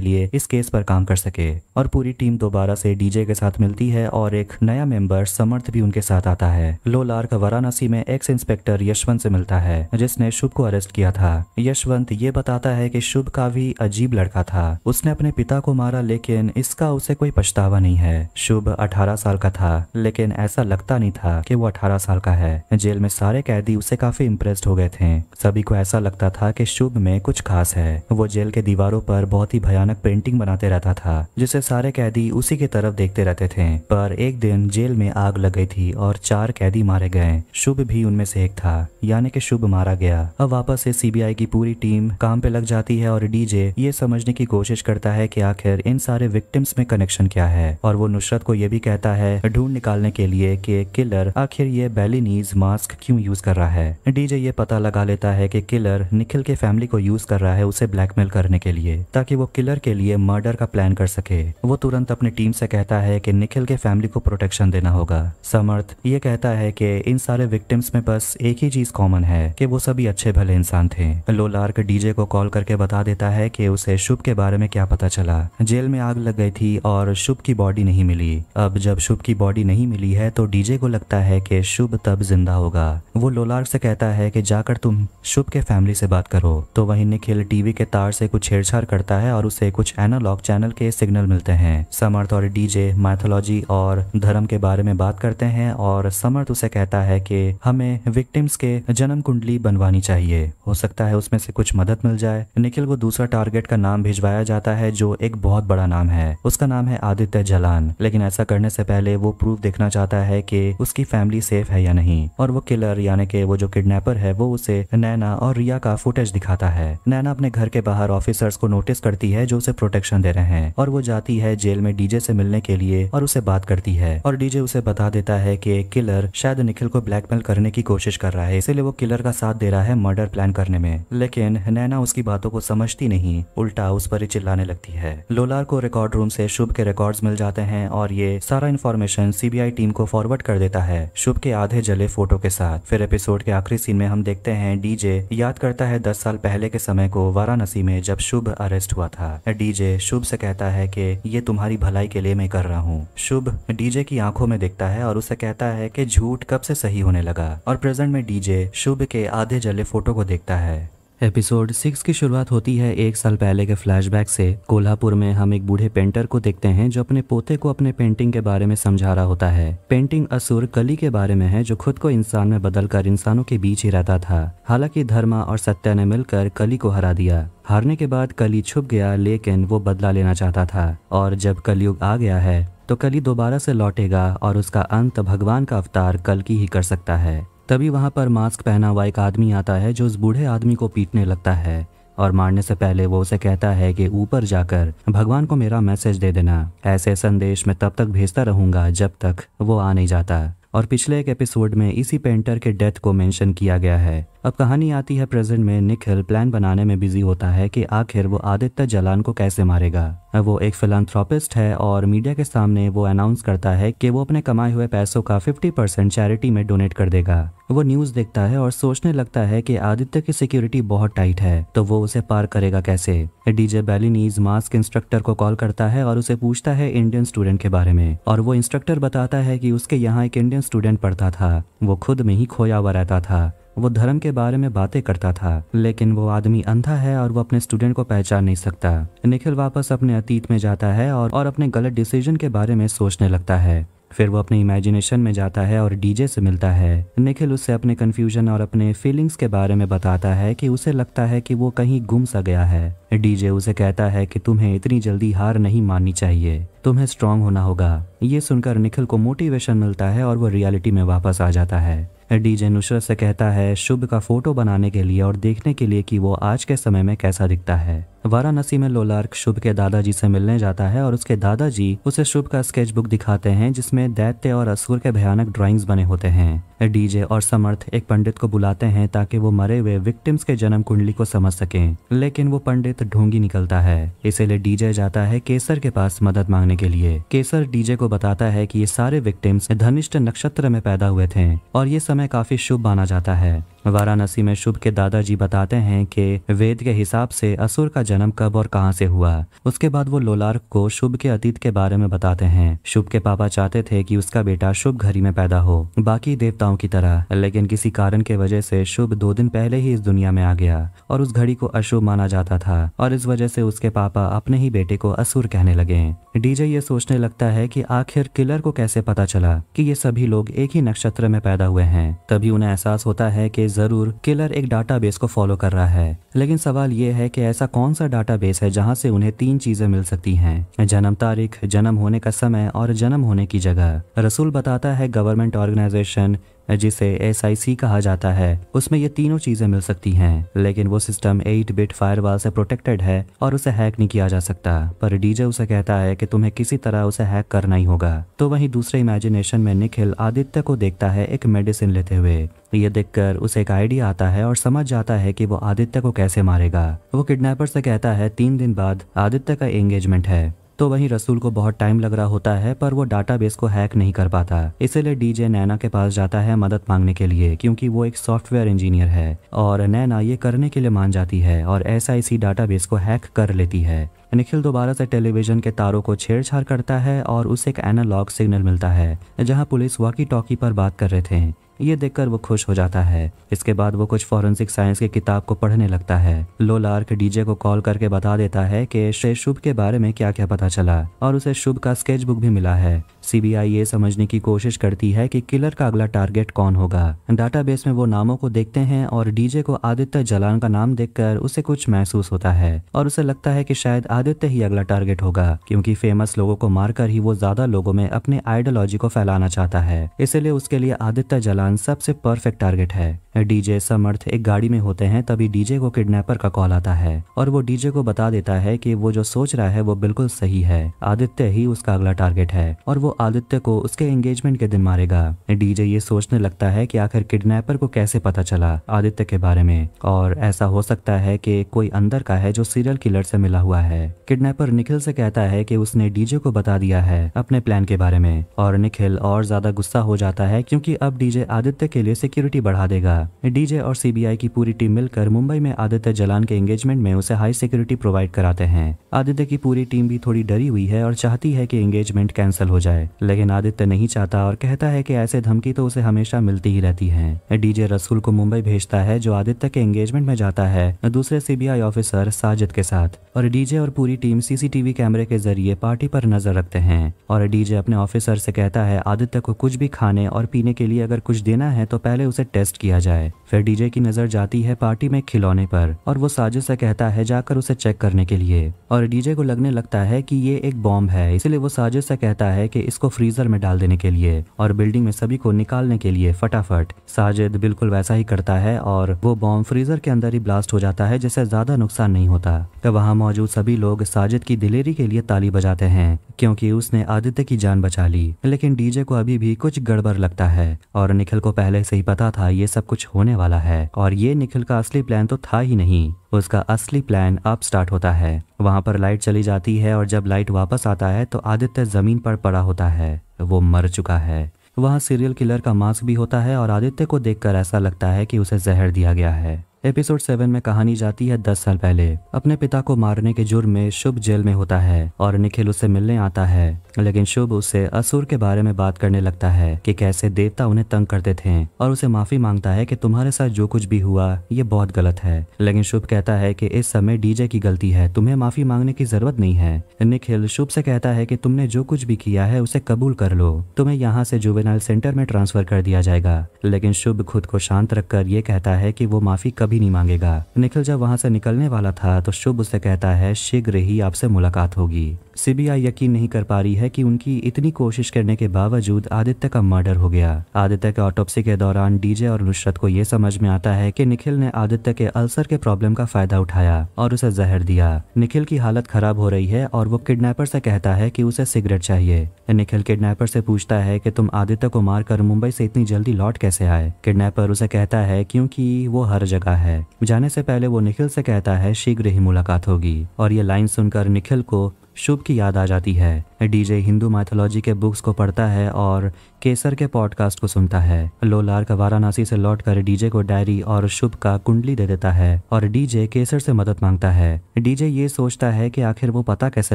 लिए इस केस पर काम कर सके और पूरी टीम दोबारा से डीजे के साथ मिलती है और एक नया मेंबर समर्थ भी उनके साथ आता है। लोलार्क वाराणसी में एक्स इंस्पेक्टर यशवंत से मिलता है, जिसने शुभ को अरेस्ट किया था। यशवंत ये बताता है की शुभ का भी अजीब लड़का था। उसने अपने पिता को मारा, लेकिन इसका उसे कोई पछतावा नहीं है। शुभ 18 साल का था, लेकिन ऐसा लगता नहीं था कि वो 18 साल का है। जेल में सारे कैदी उसे काफ़ी इम्प्रेस्ड हो गए थे। सभी को ऐसा लगता था कि शुभ में कुछ खास है। वो जेल के दीवारों पर बहुत ही भयानक पेंटिंग बनाते रहता था, जिसे सारे कैदी उसी की तरफ़ देखते रहते थे। पर एक दिन जेल में आग लग गई थी और चार कैदी मारे गए। शुभ भी उनमें से एक था, यानी कि शुभ मारा गया। अब वापस से सीबीआई की पूरी टीम काम पे लग जाती है और डीजे ये समझने की कोशिश करता है कि आखिर इन सारे विक्टिम्स में कनेक्शन क्या है। और वो नुसरत को ये भी कहता है, ढूंढ निकालने के लिए कि किलर आखिर ये बेलीनीज मास्क क्यों यूज़ कर रहा है? डीजे ये पता लगा लेता है कि किलर निखिल के फैमिली को यूज़ कर रहा है उसे ब्लैकमेल करने के लिए, ताकि वो किलर के लिए मर्डर का प्लान कर सके। वो तुरंत अपनी टीम से कहता है कि निखिल के फैमिली को प्रोटेक्शन देना होगा। समर्थ ये कहता है कि इन सारे विक्टिम्स में बस एक ही चीज़ कॉमन है, कि वो सभी अच्छे भले इंसान थे। लोलार्क डीजे को कॉल करके बता देता है कि उसे शुभ के बारे में क्या पता चला। जेल में आग लग गई थी और शुभ की बॉडी नहीं मिली। अब जब शुभ की बॉडी नहीं मिली है तो डीजे को लगता है कि शुभ तब ज़िंदा होगा। वो लोलार्क से कहता है कि जाकर तुम शुभ के फैमिली से बात करो। तो वही निखिल टीवी के तार से कुछ छेड़छाड़ करता है और उसे कुछ एनालॉग चैनल के सिग्नल मिलते हैं। समर्थ और डीजे माइथोलॉजी और धर्म के बारे में बात करते हैं और समर्थ उसे कहता है कि हमें विक्टिम्स के जन्म कुंडली बनवानी चाहिए। हो सकता है उसमें से कुछ मदद मिल जाए। निखिल को दूसरा टारगेट का नाम भिजवाया जाता है जो एक बहुत बड़ा नाम है। उसका नाम है आदित्य जलान। लेकिन ऐसा करने से पहले वो प्रूफ देखना चाहता है कि उसकी फैमिली सेफ़ है या नहीं। और वो किलर यानी कि वो जो किडनैपर है, वो उसे नैना और रिया का फुटेज दिखाता है। नैना अपने घर के बाहर ऑफिसर्स को नोटिस करती है जो उसे प्रोटेक्शन दे रहे हैं। और वो जाती है जेल में डीजे से मिलने के लिए और उसे बात करती है। और डीजे उसे बता देता है कि किलर शायद निखिल को ब्लैकमेल करने की कोशिश कर रहा है, इसीलिए वो किलर का साथ दे रहा है मर्डर प्लान करने में। लेकिन नैना उसकी बातों को समझती नहीं, उल्टा उस पर ही चिल्लाने लगती है। लोलार को रिकॉर्ड रूम से शुभ के रिकॉर्ड्स मिल जाते हैं और ये सारा इन्फॉर्मेशन सीबीआई टीम को फॉरवर्ड कर देता है, शुभ के आधे जले फ़ोटो के साथ। फिर एपिसोड के आखिरी सीन में हम देखते हैं डीजे याद करता है दस साल पहले के समय को वाराणसी में जब शुभ अरेस्ट हुआ था। डीजे शुभ से कहता है कि, ये तुम्हारी भलाई के लिए मैं कर रहा हूँ। शुभ, डीजे की आँखों में देखता है और उसे कहता है कि, झूठ कब से सही होने लगा? और प्रेजेंट में डीजे शुभ के आधे जले फ़ोटो को देखता है। एपिसोड सिक्स की शुरुआत होती है एक साल पहले के फ्लैशबैक से। कोल्हापुर में हम एक बूढ़े पेंटर को देखते हैं जो अपने पोते को अपने पेंटिंग के बारे में समझा रहा होता है। पेंटिंग असुर कली के बारे में है जो खुद को इंसान में बदलकर इंसानों के बीच ही रहता था। हालाँकि धर्मा और सत्या ने मिलकर कली को हरा दिया। हारने के बाद कली छुप गया, लेकिन वो बदला लेना चाहता था। और जब कलयुग आ गया है तो कली दोबारा से लौटेगा और उसका अंत भगवान का अवतार कल की ही कर सकता है। तभी वहाँ पर मास्क पहना हुआ एक आदमी आता है जो उस बूढ़े आदमी को पीटने लगता है और मारने से पहले वो उसे कहता है कि ऊपर जाकर भगवान को मेरा मैसेज दे देना। ऐसे संदेश मैं तब तक भेजता रहूँगा जब तक वो आ नहीं जाता। और पिछले एक एपिसोड में इसी पेंटर के डेथ को मेंशन किया गया है। अब कहानी आती है प्रेजेंट में, निखिल प्लान बनाने में बिज़ी होता है कि आखिर वो आदित्य जलान को कैसे मारेगा। वो एक फिलानथ्रोपिस्ट है और मीडिया के सामने वो अनाउंस करता है कि वो अपने कमाए हुए पैसों का 50 परसेंट चैरिटी में डोनेट कर देगा। वो न्यूज़ देखता है और सोचने लगता है कि आदित्य की सिक्योरिटी बहुत टाइट है तो वो उसे पार करेगा कैसे? डीजे बैलिनीज मास्क इंस्ट्रक्टर को कॉल करता है और उसे पूछता है इंडियन स्टूडेंट के बारे में। और वो इंस्ट्रक्टर बताता है कि उसके यहाँ एक इंडियन स्टूडेंट पढ़ता था। वो खुद में ही खोया हुआ रहता था। वो धर्म के बारे में बातें करता था लेकिन वो आदमी अंधा है और वो अपने स्टूडेंट को पहचान नहीं सकता। निखिल वापस अपने अतीत में जाता है और, और अपने गलत डिसीज़न के बारे में सोचने लगता है। फिर वो अपने इमेजिनेशन में जाता है और डीजे से मिलता है। निखिल उससे अपने कंफ्यूजन और अपने फीलिंग्स के बारे में बताता है कि उसे लगता है कि वो कहीं गुम सा गया है। डीजे उसे कहता है कि तुम्हें इतनी जल्दी हार नहीं माननी चाहिए। तुम्हें स्ट्रांग होना होगा। ये सुनकर निखिल को मोटिवेशन मिलता है और वो रियलिटी में वापस आ जाता है। डीजे नुसरत से कहता है, शुभ का फ़ोटो बनाने के लिए और देखने के लिए कि वो आज के समय में कैसा दिखता है। वाराणसी में लोलार्क शुभ के दादाजी से मिलने जाता है और उसके दादाजी उसे शुभ का स्केच बुक दिखाते हैं, जिसमें दैत्य और असुर के भयानक ड्राइंग्स बने होते हैं। डीजे और समर्थ एक पंडित को बुलाते हैं ताकि वो मरे हुए विक्टिम्स के जन्म कुंडली को समझ सकें, लेकिन वो पंडित ढोंगी निकलता है। इसीलिए डीजे जाता है केसर के पास मदद मांगने के लिए। केसर डीजे को बताता है कि ये सारे विक्टिम्स धनिष्ठ नक्षत्र में पैदा हुए थे और ये समय काफ़ी शुभ माना जाता है। वाराणसी में शुभ के दादाजी बताते हैं कि वेद के हिसाब से असुर का जन्म कब और कहाँ से हुआ। उसके बाद वो लोलार को शुभ के अतीत के बारे में बताते हैं। शुभ के पापा चाहते थे कि उसका बेटा शुभ घड़ी में पैदा हो, बाकी देवताओं की तरह। लेकिन किसी कारण के वजह से शुभ दो दिन पहले ही इस दुनिया में आ गया और उस घड़ी को अशुभ माना जाता था और इस वजह से उसके पापा अपने ही बेटे को असुर कहने लगे डीजे ये सोचने लगता है कि आखिर किलर को कैसे पता चला कि ये सभी लोग एक ही नक्षत्र में पैदा हुए हैं। तभी उन्हें एहसास होता है कि ज़रूर किलर एक डाटाबेस को फॉलो कर रहा है। लेकिन सवाल ये है कि ऐसा कौन सा डाटाबेस है जहाँ से उन्हें तीन चीज़ें मिल सकती हैं? जन्म तारीख, जन्म होने का समय और जन्म होने की जगह। रसूल बताता है गवर्नमेंट ऑर्गेनाइजेशन जिसे एस कहा जाता है। उसमें ये तीनों चीज़ें मिल सकती हैं, लेकिन वो सिस्टम 8 बिट फायरवॉल से प्रोटेक्टेड है और उसे हैक नहीं किया जा सकता। पर डीजे उसे कहता है कि तुम्हें किसी तरह उसे हैक करना ही होगा। तो वहीं दूसरे इमेजिनेशन में निखिल आदित्य को देखता है एक मेडिसिन लेते हुए। ये देखकर उसे एक आइडिया आता है और समझ जाता है कि वो आदित्य को कैसे मारेगा। वो किडनैपर से कहता है, तीन दिन बाद आदित्य का एंगेजमेंट है। तो वहीं रसूल को बहुत टाइम लग रहा होता है, पर वो डाटाबेस को हैक नहीं कर पाता। इसीलिए डीजे नैना के पास जाता है मदद मांगने के लिए, क्योंकि वो एक सॉफ्टवेयर इंजीनियर है, और नैना ये करने के लिए मान जाती है, और ऐसा इसी डाटाबेस को हैक कर लेती है। निखिल दोबारा से टेलीविज़न के तारों को छेड़छाड़ करता है, और उसे एक एनालॉग सिग्नल मिलता है, जहाँ पुलिस वॉकी टॉकी पर बात कर रहे थे। ये देखकर वो खुश हो जाता है। इसके बाद वो कुछ फॉरेंसिक साइंस की किताब को पढ़ने लगता है। लोलार्क डीजे को कॉल करके बता देता है कि शुभ के बारे में क्या क्या पता चला और उसे शुभ का स्केच बुक भी मिला है। सीबीआई ये समझने की कोशिश करती है कि किलर का अगला टारगेट कौन होगा। डाटाबेस में वो नामों को देखते हैं और डीजे को आदित्य जलान का नाम देखकर उसे कुछ महसूस होता है और उसे लगता है कि शायद आदित्य ही अगला टारगेट होगा, क्योंकि फ़ेमस लोगों को मारकर ही वो ज़्यादा लोगों में अपने आइडियोलॉजी को फैलाना चाहता है। इसलिए उसके लिए आदित्य जलान सबसे परफेक्ट टारगेट है। डीजे समर्थ एक गाड़ी में होते हैं, तभी डीजे को किडनैपर का कॉल आता है और वो डीजे को बता देता है कि वो जो सोच रहा है वो बिल्कुल सही है। आदित्य ही उसका अगला टारगेट है और वो आदित्य को उसके एंगेजमेंट के दिन मारेगा। डीजे ये सोचने लगता है कि आखिर किडनैपर को कैसे पता चला आदित्य के बारे में। और ऐसा हो सकता है कि कोई अंदर का है जो सीरियल किलर से मिला हुआ है। किडनैपर निखिल से कहता है कि उसने डीजे को बता दिया है अपने प्लान के बारे में। और निखिल और ज़्यादा गुस्सा हो जाता है क्योंकि अब डीजे आदित्य के लिए सिक्योरिटी बढ़ा देगा। डीजे और सीबीआई की पूरी टीम मिलकर मुंबई में आदित्य जलान के एंगेजमेंट में उसे हाई सिक्योरिटी प्रोवाइड कराते हैं। आदित्य की पूरी टीम भी थोड़ी डरी हुई है और चाहती है कि एंगेजमेंट कैंसिल हो जाए। लेकिन आदित्य नहीं चाहता और कहता है कि ऐसे धमकी तो उसे हमेशा मिलती ही रहती है। डीजे रसूल को मुंबई भेजता है, जो आदित्य के एंगेजमेंट में जाता है, दूसरे सीबीआई ऑफिसर साजिद के साथ। और डीजे और पूरी टीम सीसीटीवी कैमरे के ज़रिए पार्टी पर नज़र रखते हैं। और डीजे अपने ऑफिसर से कहता है, आदित्य को कुछ भी खाने और पीने के लिए अगर कुछ देना है तो पहले उसे टेस्ट किया जाए। फिर डीजे की नज़र जाती है पार्टी में खिलौने पर, और वो साजिद से कहता है, जाकर उसे चेक करने के लिए। और डीजे को लगने लगता है कि ये एक बॉम्ब है, इसलिए वो साजिद से कहता है कि इसको फ्रीजर में डाल देने के लिए और बिल्डिंग में सभी को निकालने के लिए फटाफट। साजिद बिल्कुल वैसा ही करता है और वो बॉम्ब फ्रीजर के अंदर ही ब्लास्ट हो जाता है जिससे ज़्यादा नुकसान नहीं होता। तो वहाँ मौजूद सभी लोग साजिद की दिलेरी के लिए ताली बजाते हैं, क्योंकि उसने आदित्य की जान बचा ली। लेकिन डीजे को अभी भी कुछ गड़बड़ लगता है और निखिल को पहले से ही पता था ये सब कुछ होने वाला है। और ये निखिल का असली प्लान तो था ही नहीं। उसका असली प्लान अब स्टार्ट होता है। वहाँ पर लाइट चली जाती है और जब लाइट वापस आता है तो आदित्य ज़मीन पर पड़ा होता है। वो मर चुका है। वहाँ सीरियल किलर का मास्क भी होता है और आदित्य को देखकर ऐसा लगता है कि उसे जहर दिया गया है। एपिसोड सेवन में कहानी जाती है दस साल पहले। अपने पिता को मारने के जुर्म में शुभ जेल में होता है और निखिल उससे मिलने आता है, लेकिन शुभ उससे असुर के बारे में बात करने लगता है कि कैसे देवता उन्हें तंग करते थे और उसे माफ़ी माँगता है कि तुम्हारे साथ जो कुछ भी हुआ, ये बहुत गलत है। लेकिन शुभ कहता है कि इस समय डीजे की गलती है, तुम्हें माफ़ी मांगने की ज़रूरत नहीं है। निखिल शुभ से कहता है कि तुमने जो कुछ भी किया है, उसे कबूल कर लो। तुम्हें यहाँ से जुवेनाइल सेंटर में ट्रांसफ़र कर दिया जाएगा। लेकिन शुभ खुद को शांत रखकर ये कहता है कि वो माफ़ी कभी नहीं मांगेगा। निखिल जब वहाँ से निकलने वाला था तो शुभ उसे कहता है, शीघ्र ही आपसे मुलाकात होगी। सीबीआई यकीन नहीं कर पा रही है कि उनकी इतनी कोशिश करने के बावजूद आदित्य का मर्डर हो गया। आदित्य के ऑटोप्सी के दौरान डीजे और नुसरत को यह समझ में आता है कि निखिल ने आदित्य के अल्सर के प्रॉब्लम का फ़ायदा उठाया और उसे जहर दिया। निखिल की हालत खराब हो रही है और वो किडनैपर से कहता है कि उसे सिगरेट चाहिए। निखिल किडनैपर से पूछता है कि, तुम आदित्य को मारकर मुंबई से इतनी जल्दी लौट कैसे आए? किडनैपर उसे कहता है, क्योंकि वो हर जगह है। जाने से पहले वो निखिल से कहता है, शीघ्र ही मुलाकात होगी। और ये लाइन सुनकर निखिल को शुभ की याद आ जाती है। डीजे हिंदू माइथोलॉजी के बुक्स को पढ़ता है और केसर के पॉडकास्ट को सुनता है। लोलार का वाराणसी से लौटकर डीजे को डायरी और शुभ का कुंडली दे देता है और डीजे केसर से मदद माँगता है। डीजे ये सोचता है कि आखिर वो पता कैसे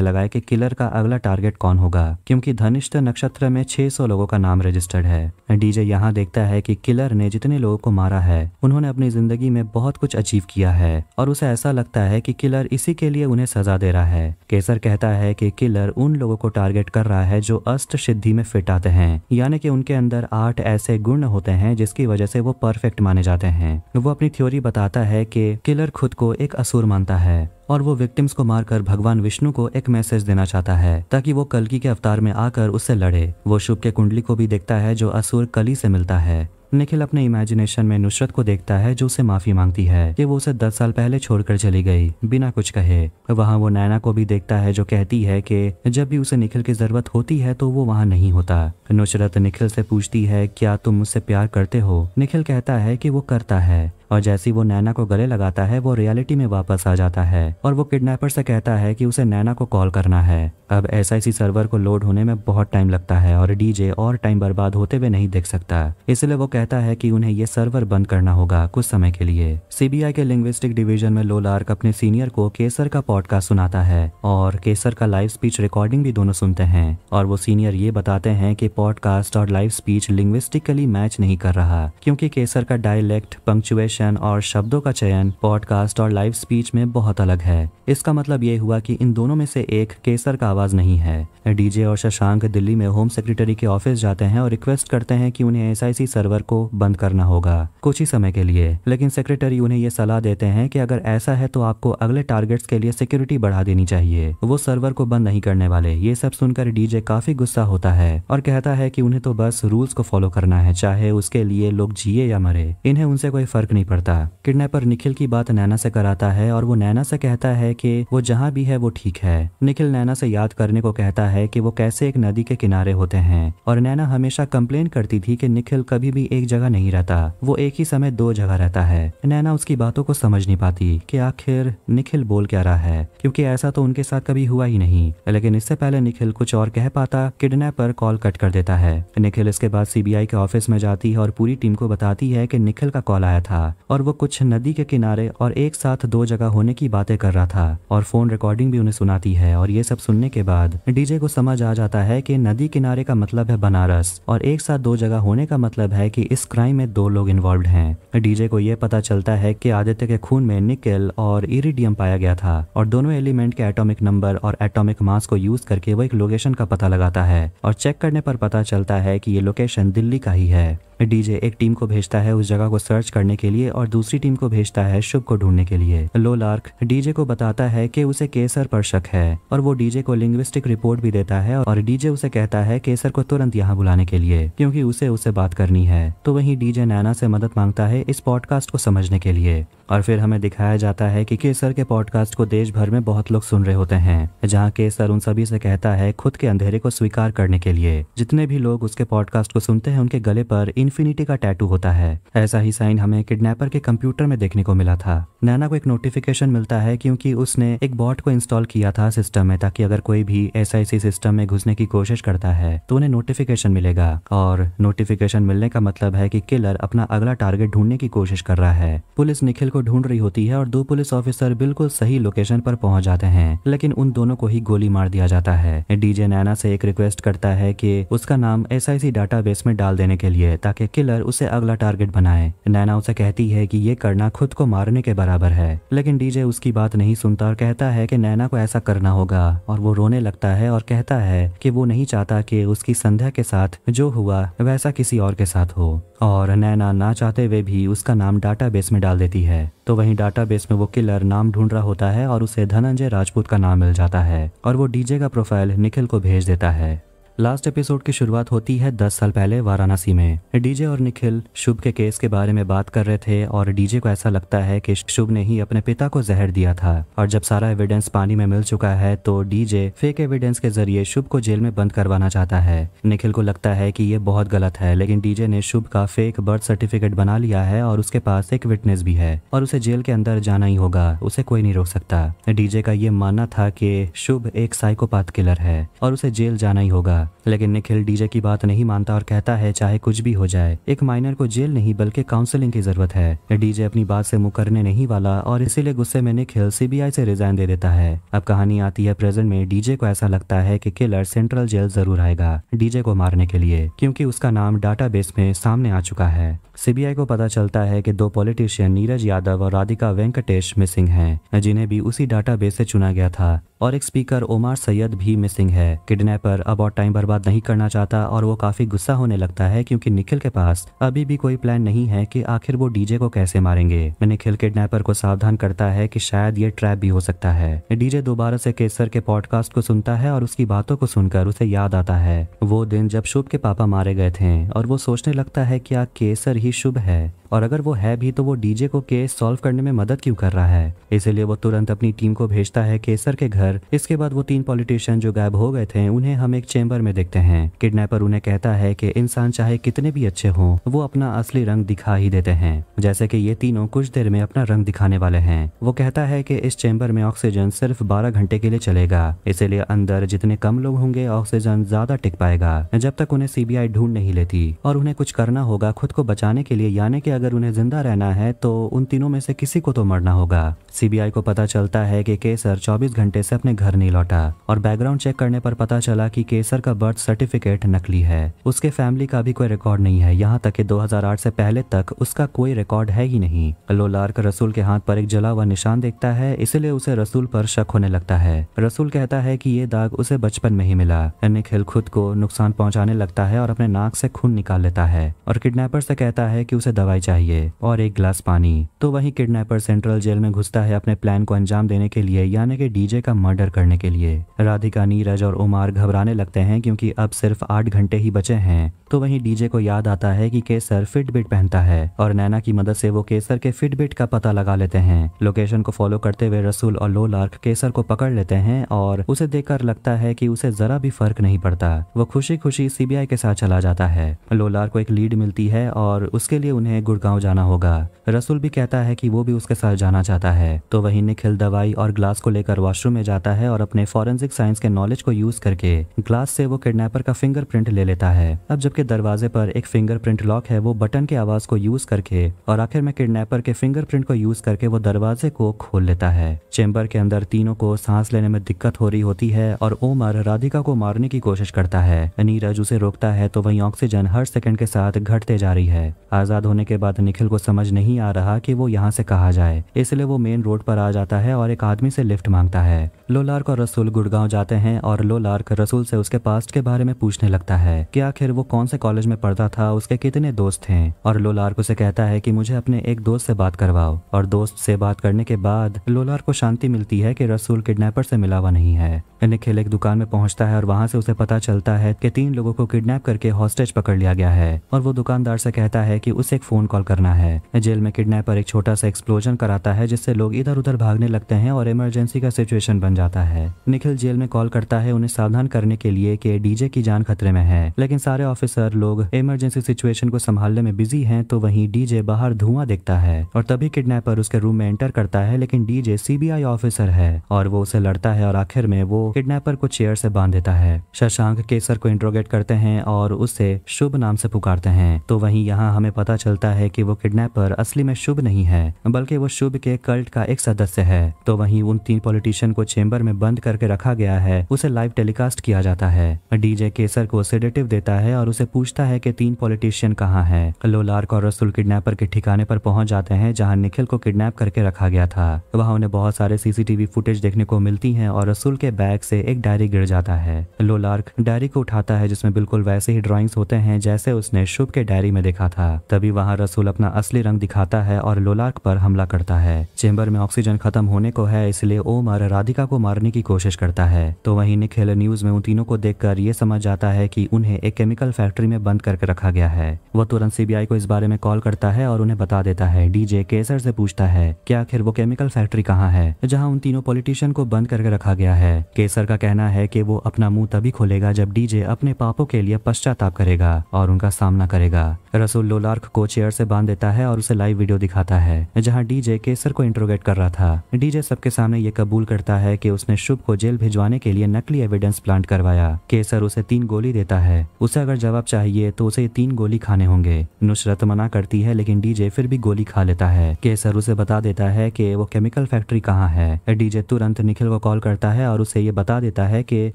लगाए कि किलर का अगला टारगेट कौन होगा, क्योंकि धनिष्ठ नक्षत्र में 600 लोगों का नाम रजिस्टर्ड है। डीजे यहाँ देखता है कि किलर ने जितने लोगों को मारा है, उन्होंने अपनी ज़िंदगी में बहुत कुछ अचीव किया है और उसे ऐसा लगता है कि किलर इसी के लिए उन्हें सजा दे रहा है। केसर कहता है कि किलर उन लोगों को टारगेट कर रहा है जो अष्ट सिद्धि में फिट आते हैं। यानी कि उनके अंदर आठ ऐसे गुण होते हैं जिसकी वजह से वो परफेक्ट माने जाते हैं। वो अपनी थ्योरी बताता है कि किलर खुद को एक असुर मानता है और वो विक्टिम्स को मारकर भगवान विष्णु को एक मैसेज देना चाहता है, ताकि वो कलकी के अवतार में आकर उससे लड़े। वो शुभ के कुंडली को भी देखता है जो असुर कली से मिलता है। निखिल अपने इमेजिनेशन में नुसरत को देखता है, जो उसे माफ़ी मांगती है, कि वो उसे दस साल पहले छोड़कर चली गई, बिना कुछ कहे। वहाँ वो नैना को भी देखता है, जो कहती है कि जब भी उसे निखिल की ज़रूरत होती है तो वो वहाँ नहीं होता। नुसरत निखिल से पूछती है, क्या तुम मुझसे प्यार करते हो? निखिल कहता है की वो करता है। और जैसी वो नैना को गले लगाता है, वो रियलिटी में वापस आ जाता है और वो किडनैपर से कहता है कि उसे नैना को कॉल करना है। अब एसआईसी सर्वर को लोड होने में बहुत टाइम लगता है और डीजे और टाइम बर्बाद होते हुए नहीं देख सकता। इसलिए वो कहता है कि उन्हें ये सर्वर बंद करना होगा कुछ समय के लिए। सीबीआई के लिंग्विस्टिक डिवीज़न में लोलार्क अपने सीनियर को केसर का पॉडकास्ट सुनाता है और केसर का लाइव स्पीच रिकॉर्डिंग भी दोनों सुनते हैं और वो सीनियर ये बताते हैं कि पॉडकास्ट और लाइव स्पीच लिंग्विस्टिकली मैच नहीं कर रहा, क्योंकि केसर का डायलेक्ट, पंक्चुएशन डिक्शन और शब्दों का चयन पॉडकास्ट और लाइव स्पीच में बहुत अलग है। इसका मतलब ये हुआ कि इन दोनों में से एक केसर का आवाज़ नहीं है। डीजे और शशांक दिल्ली में होम सेक्रेटरी के ऑफ़िस जाते हैं और रिक्वेस्ट करते हैं कि उन्हें एस सर्वर को बंद करना होगा, कुछ ही समय के लिए। लेकिन सेक्रेटरी उन्हें ये सलाह देते हैं कि अगर ऐसा है तो आपको अगले टारगेट्स के लिए सिक्योरिटी बढ़ा देनी चाहिए। वो सर्वर को बंद नहीं करने वाले। ये सब सुनकर डीजे काफ़ी गुस्सा होता है और कहता है कि उन्हें तो बस रूल्स को फॉलो करना है, चाहे उसके लिए लोग जिए या मरे। इन्हें उनसे कोई फ़र्क नहीं पड़ता। किडनैपर निखिल की बात नैना से कराता है और वो नैना से कहता है कि वो जहाँ भी है वो ठीक है। निखिल नैना से याद करने को कहता है कि वो कैसे एक नदी के किनारे होते हैं। और नैना हमेशा कंप्लेन करती थी कि निखिल कभी भी एक जगह नहीं रहता। वो एक ही समय दो जगह रहता है। नैना उसकी बातों को समझ नहीं पाती कि आखिर निखिल बोल क्या रहा है। क्योंकि ऐसा तो उनके साथ कभी हुआ ही नहीं। लेकिन इससे पहले निखिल कुछ और कह पाता, किडनैपर कॉल कट कर देता है। निखिल इसके बाद सीबीआई के ऑफ़िस में जाती है और पूरी टीम को बताती है कि निखिल का कॉल आया था। और वो कुछ नदी के किनारे और एक साथ दो जगह होने की बातें कर रहा था और फ़ोन रिकॉर्डिंग भी उन्हें सुनाती है और ये सब सुनने के बाद डीजे को समझ आ जाता है कि नदी किनारे का मतलब है बनारस और एक साथ दो जगह होने का मतलब है कि इस क्राइम में दो लोग इन्वॉल्व हैं। डीजे को यह पता चलता है कि आदित्य के खून में निकल और इरिडियम पाया गया था और दोनों एलिमेंट के एटॉमिक नंबर और एटॉमिक मास को यूज़ करके वो एक लोकेशन का पता लगाता है और चेक करने पर पता चलता है कि ये लोकेशन दिल्ली का ही है। डीजे एक टीम को भेजता है उस जगह को सर्च करने के लिए और दूसरी टीम को भेजता है शुभ को ढूँढने के लिए। लो लार्क डीजे को बताता है कि उसे केसर पर शक है और वो डीजे को लिंग्विस्टिक रिपोर्ट भी देता है और डीजे उसे कहता है केसर को तुरंत यहाँ बुलाने के लिए, क्योंकि उसे उसे बात करनी है। तो वहीं डीजे नैना से मदद माँगता है इस पॉडकास्ट को समझने के लिए और फिर हमें दिखाया जाता है कि केसर के पॉडकास्ट को देश भर में बहुत लोग सुन रहे होते हैं, जहाँ केसर उन सभी से कहता है खुद के अंधेरे को स्वीकार करने के लिए। जितने भी लोग उसके पॉडकास्ट को सुनते हैं, उनके गले पर इन्फिनिटी का टैटू होता है। ऐसा ही साइन हमें किडनैपर के कंप्यूटर में देखने को मिला था। नैना को एक नोटिफिकेशन मिलता है क्योंकि उसने एक बॉट को इंस्टॉल किया था सिस्टम में, ताकि अगर कोई भी एसआईसी सिस्टम में घुसने की कोशिश करता है तो उन्हें नोटिफिकेशन मिलेगा। और नोटिफिकेशन मिलने का मतलब है कि किलर अपना अगला टारगेट ढूँढने की कोशिश कर रहा है। पुलिस निखिल को ढूंढ रही होती है और दो पुलिस ऑफिसर बिल्कुल सही लोकेशन पर पहुँच जाते हैं, लेकिन उन दोनों को ही गोली मार दिया जाता है। डीजे नैना से एक रिक्वेस्ट करता है कि उसका नाम एस डाटाबेस में डाल देने के लिए, ताकि किलर उसे अगला टारगेट बनाए। नैना उसे कहती है कि ये करना खुद को मारने के बराबर है। लेकिन डीजे उसकी बात नहीं सुनता और कहता है कि नैना को ऐसा करना होगा। और वो रोने लगता है और कहता है कि वो नहीं चाहता कि उसकी संध्या के साथ जो हुआ, वैसा किसी और के साथ हो। और नैना ना चाहते हुए भी उसका नाम डाटाबेस में डाल देती है। तो वहीं डाटाबेस में वो किलर नाम ढूंढ रहा होता है और उसे धनंजय राजपूत का नाम मिल जाता है। और वो डीजे का प्रोफ़ाइल निखिल को भेज देता है। लास्ट एपिसोड की शुरुआत होती है दस साल पहले वाराणसी में। डीजे और निखिल शुभ के केस के बारे में बात कर रहे थे और डीजे को ऐसा लगता है कि शुभ ने ही अपने पिता को जहर दिया था। और जब सारा एविडेंस पानी में मिल चुका है तो डीजे फेक एविडेंस के ज़रिए शुभ को जेल में बंद करवाना चाहता है। निखिल को लगता है की ये बहुत गलत है, लेकिन डीजे ने शुभ का फेक बर्थ सर्टिफिकेट बना लिया है और उसके पास एक विटनेस भी है। और उसे जेल के अंदर जाना ही होगा, उसे कोई नहीं रोक सकता। डीजे का ये मानना था कि शुभ एक साइकोपाथ किलर है और उसे जेल जाना ही होगा। लेकिन निखिल डीजे की बात नहीं मानता और कहता है, चाहे कुछ भी हो जाए। एक माइनर को जेल नहीं, बल्कि काउंसलिंग की ज़रूरत है। डीजे अपनी बात से मुकरने नहीं वाला और इसीलिए गुस्से में निखिल सीबीआई से रिजाइन दे देता है। अब कहानी आती है प्रेजेंट में। डीजे को ऐसा लगता है कि किलर सेंट्रल जेल ज़रूर आएगा डीजे को मारने के लिए, क्यूँकी उसका नाम डाटाबेस में सामने आ चुका है। सीबीआई को पता चलता है कि दो पॉलिटिशियन नीरज यादव और राधिका वेंकटेश मिसिंग हैं, जिन्हें भी उसी डाटाबेस से चुना गया था। और एक स्पीकर ओमार सैयद भी मिसिंग है। किडनैपर अब और टाइम बर्बाद नहीं करना चाहता और वो काफ़ी गुस्सा होने लगता है क्योंकि निखिल के पास अभी भी कोई प्लान नहीं है कि आखिर वो डीजे को कैसे मारेंगे। निखिल किडनैपर को सावधान करता है कि शायद ये ट्रैप भी हो सकता है। डीजे दोबारा से केसर के पॉडकास्ट को सुनता है और उसकी बातों को सुनकर उसे याद आता है। वो दिन जब शुभ के पापा मारे गए थे और वो सोचने लगता है क्या केसर ही शुभ है। और अगर वो है भी तो वो डीजे को केस सॉल्व करने में मदद क्यों कर रहा है? इसीलिए वो तुरंत अपनी टीम को भेजता है केसर के घर। इसके बाद वो तीन पॉलिटिशियन जो गायब हो गए थे, उन्हें हम एक चेम्बर में देखते हैं। किडनैपर उन्हें कहता है कि इंसान चाहे कितने भी अच्छे हों, वो अपना असली रंग दिखा ही देते हैं। जैसे कि ये तीनों कुछ देर में अपना रंग दिखाने वाले हैं। वो कहता है कि इस चेम्बर में ऑक्सीजन सिर्फ़ बारह घंटे के लिए चलेगा। इसीलिए अंदर जितने कम लोग होंगे, ऑक्सीजन ज़्यादा टिक पाएगा। जब तक उन्हें सीबीआई ढूंढ नहीं लेती और उन्हें कुछ करना होगा खुद को बचाने के लिए, यानी कि अगर उन्हें ज़िंदा रहना है तो उन तीनों में से किसी को तो मरना होगा। सीबीआई को पता चलता है कि केसर 24 घंटे से अपने घर नहीं लौटा और बैकग्राउंड चेक करने पर पता चला कि केसर का बर्थ सर्टिफिकेट नकली है। उसके फैमिली का भी कोई रिकॉर्ड नहीं है। यहाँ तक कि 2008 से पहले तक उसका कोई रिकॉर्ड है ही नहीं। लोलार्क रसूल के हाथ पर एक जला हुआ निशान देखता है, इसलिए उसे रसूल पर शक होने लगता है। रसूल कहता है की ये दाग उसे बचपन में ही मिला। निखिल खुद को नुकसान पहुँचाने लगता है और अपने नाक से खून निकाल लेता है और किडनेपर से कहता है की उसे दवाई चाहिए और एक गिलास पानी। तो वही किडनेपर सेंट्रल जेल में घुसता है अपने प्लान को अंजाम देने के लिए, यानी कि डीजे का मर्डर करने के लिए। राधिका, नीरज और उमार घबराने लगते हैं क्योंकि अब सिर्फ़ आठ घंटे ही बचे हैं। तो वहीं डीजे को याद आता है कि केसर फिटबिट पहनता है और नैना की मदद से वो केसर के फिटबिट का पता लगा लेते हैं। लोकेशन को फॉलो करते हुए रसूल और लोलार्क केसर को पकड़ लेते हैं और उसे देखकर लगता है कि उसे जरा भी फ़र्क नहीं पड़ता। वो खुशी खुशी सीबीआई के साथ चला जाता है। लोलार को एक लीड मिलती है और उसके लिए उन्हें गुड़गांव जाना होगा। रसूल भी कहता है कि वो भी उसके साथ जाना चाहता है। तो वही निखिल दवाई और ग्लास को लेकर वॉशरूम में जाता है और अपने फॉरेंसिक साइंस के नॉलेज को यूज़ करके ग्लास से वो किडनैपर का फिंगरप्रिंट ले लेता है। अब जबकि दरवाजे पर एक फिंगरप्रिंट लॉक है, वो बटन की आवाज़ को यूज़ करके और आखिर में किडनैपर के फिंगरप्रिंट को यूज़ करके वो दरवाजे को खोल लेता है। चेम्बर के अंदर तीनों को सांस लेने में दिक्कत हो रही होती है और ओमर राधिका को मारने की कोशिश करता है। नीरज उसे रोकता है तो वही ऑक्सीजन हर सेकंड के साथ घटते जा रही है। आज़ाद होने के बाद निखिल को समझ नहीं आ रहा कि वो यहाँ से कहा जाए, इसलिए वो मेन मेन रोड पर आ जाता है और एक आदमी से लिफ्ट माँगता है। लोलार्क और रसूल गुड़गांव जाते हैं और लोलार्क रसूल से उसके पास्ट के बारे में पूछने लगता है कि आखिर वो कौन से कॉलेज में पढ़ता था, उसके कितने दोस्त हैं। और लोलार्क उसे कहता है कि मुझे अपने एक दोस्त से बात करवाओ। और दोस्त से बात करने के बाद लोलार्क को शांति मिलती है कि रसूल किडनैपर से मिला हुआ नहीं है। निखिल एक दुकान में पहुँचता है और वहाँ से उसे पता चलता है कि तीन लोगों को किडनैप करके हॉस्टेज पकड़ लिया गया है। और वो दुकानदार से कहता है कि उसे एक फ़ोन कॉल करना है। जेल में किडनैपर एक छोटा सा एक्सप्लोजन कराता है, जिससे लोग इधर उधर भागने लगते हैं और इमरजेंसी का सिचुएशन बन जाता है। निखिल जेल में कॉल करता है उन्हें सावधान करने के लिए कि डीजे की जान खतरे में है। लेकिन सारे ऑफिसर लोग इमरजेंसी सिचुएशन को संभालने में बिज़ी हैं तो वहीं डीजे बाहर धुआँ देखता है और तभी किडनैपर उसके रूम में एंटर करता है, लेकिन डीजे सीबीआई ऑफिसर है और वो उसे लड़ता है और आखिर में वो किडनैपर को चेयर से बाँध देता है। शशांक केसर को इंट्रोगेट करते हैं और उसे शुभ नाम से पुकारते हैं। तो वहीं यहाँ हमें पता चलता है कि वो किडनैपर असली में शुभ नहीं है, बल्कि वो शुभ के कल्ट का एक सदस्य है। तो वहीं उन तीन पॉलिटिशियन को चेंबर में बंद करके रखा गया है। उसे लाइव टेलीकास्ट किया जाता है। डीजे केसर को सेडेटिव देता है और उसे पूछता है कि तीन पॉलिटिशियन कहाँ है। लोलार्क और रसुल किडनैपर के ठिकाने पर पहुँच जाते हैं, जहाँ निखिल को किडनैप करके रखा गया था। वहाँ उन्हें बहुत सारे सीसीटीवी फुटेज देखने को मिलती है और रसुल के बैग से एक डायरी गिर जाता है। लोलार्क डायरी को उठाता है, जिसमें बिल्कुल वैसे ही ड्रॉइंग्स होते हैं, जैसे उसने शुभ के डायरी में देखा था। तभी वहाँ रसूल अपना असली रंग दिखाता है और लोलार्क पर हमला करता है। चेंबर में ऑक्सीजन खत्म होने को है, इसलिए ओमर राधिका को मारने की कोशिश करता है। तो वहीं निखिल न्यूज़ में उन तीनों को देखकर ये समझ जाता है कि उन्हें एक केमिकल फैक्ट्री में बंद करके रखा गया है। वो तुरंत सीबीआई को इस बारे में कॉल करता है और उन्हें बता देता है। डीजे केसर से पूछता है कि आखिर वो केमिकल फैक्ट्री कहाँ है? जहाँ उन तीनों पॉलिटिशियन को बंद करके रखा गया है। केसर का कहना है कि वो अपना मुँह तभी खोलेगा जब डीजे अपने पापों के लिए पश्चाताप करेगा और उनका सामना करेगा। रसूल लोलार्क को चेयर से बाँध देता है और उसे लाइव वीडियो दिखाता है, जहाँ डीजे केसर को इंट्रोगेट कर रहा था। डीजे सबके सामने ये कबूल करता है कि उसने शुभ को जेल भिजवाने के लिए नकली एविडेंस प्लांट करवाया। केसर उसे तीन गोली देता है। उसे अगर जवाब चाहिए तो उसे तीन गोली खाने होंगे। नुसरत मना करती है, लेकिन डीजे फिर भी गोली खा लेता है। केसर उसे बता देता है कि वो केमिकल फैक्ट्री कहाँ है। डीजे तुरंत निखिल को कॉल करता है और उसे ये बता देता है कि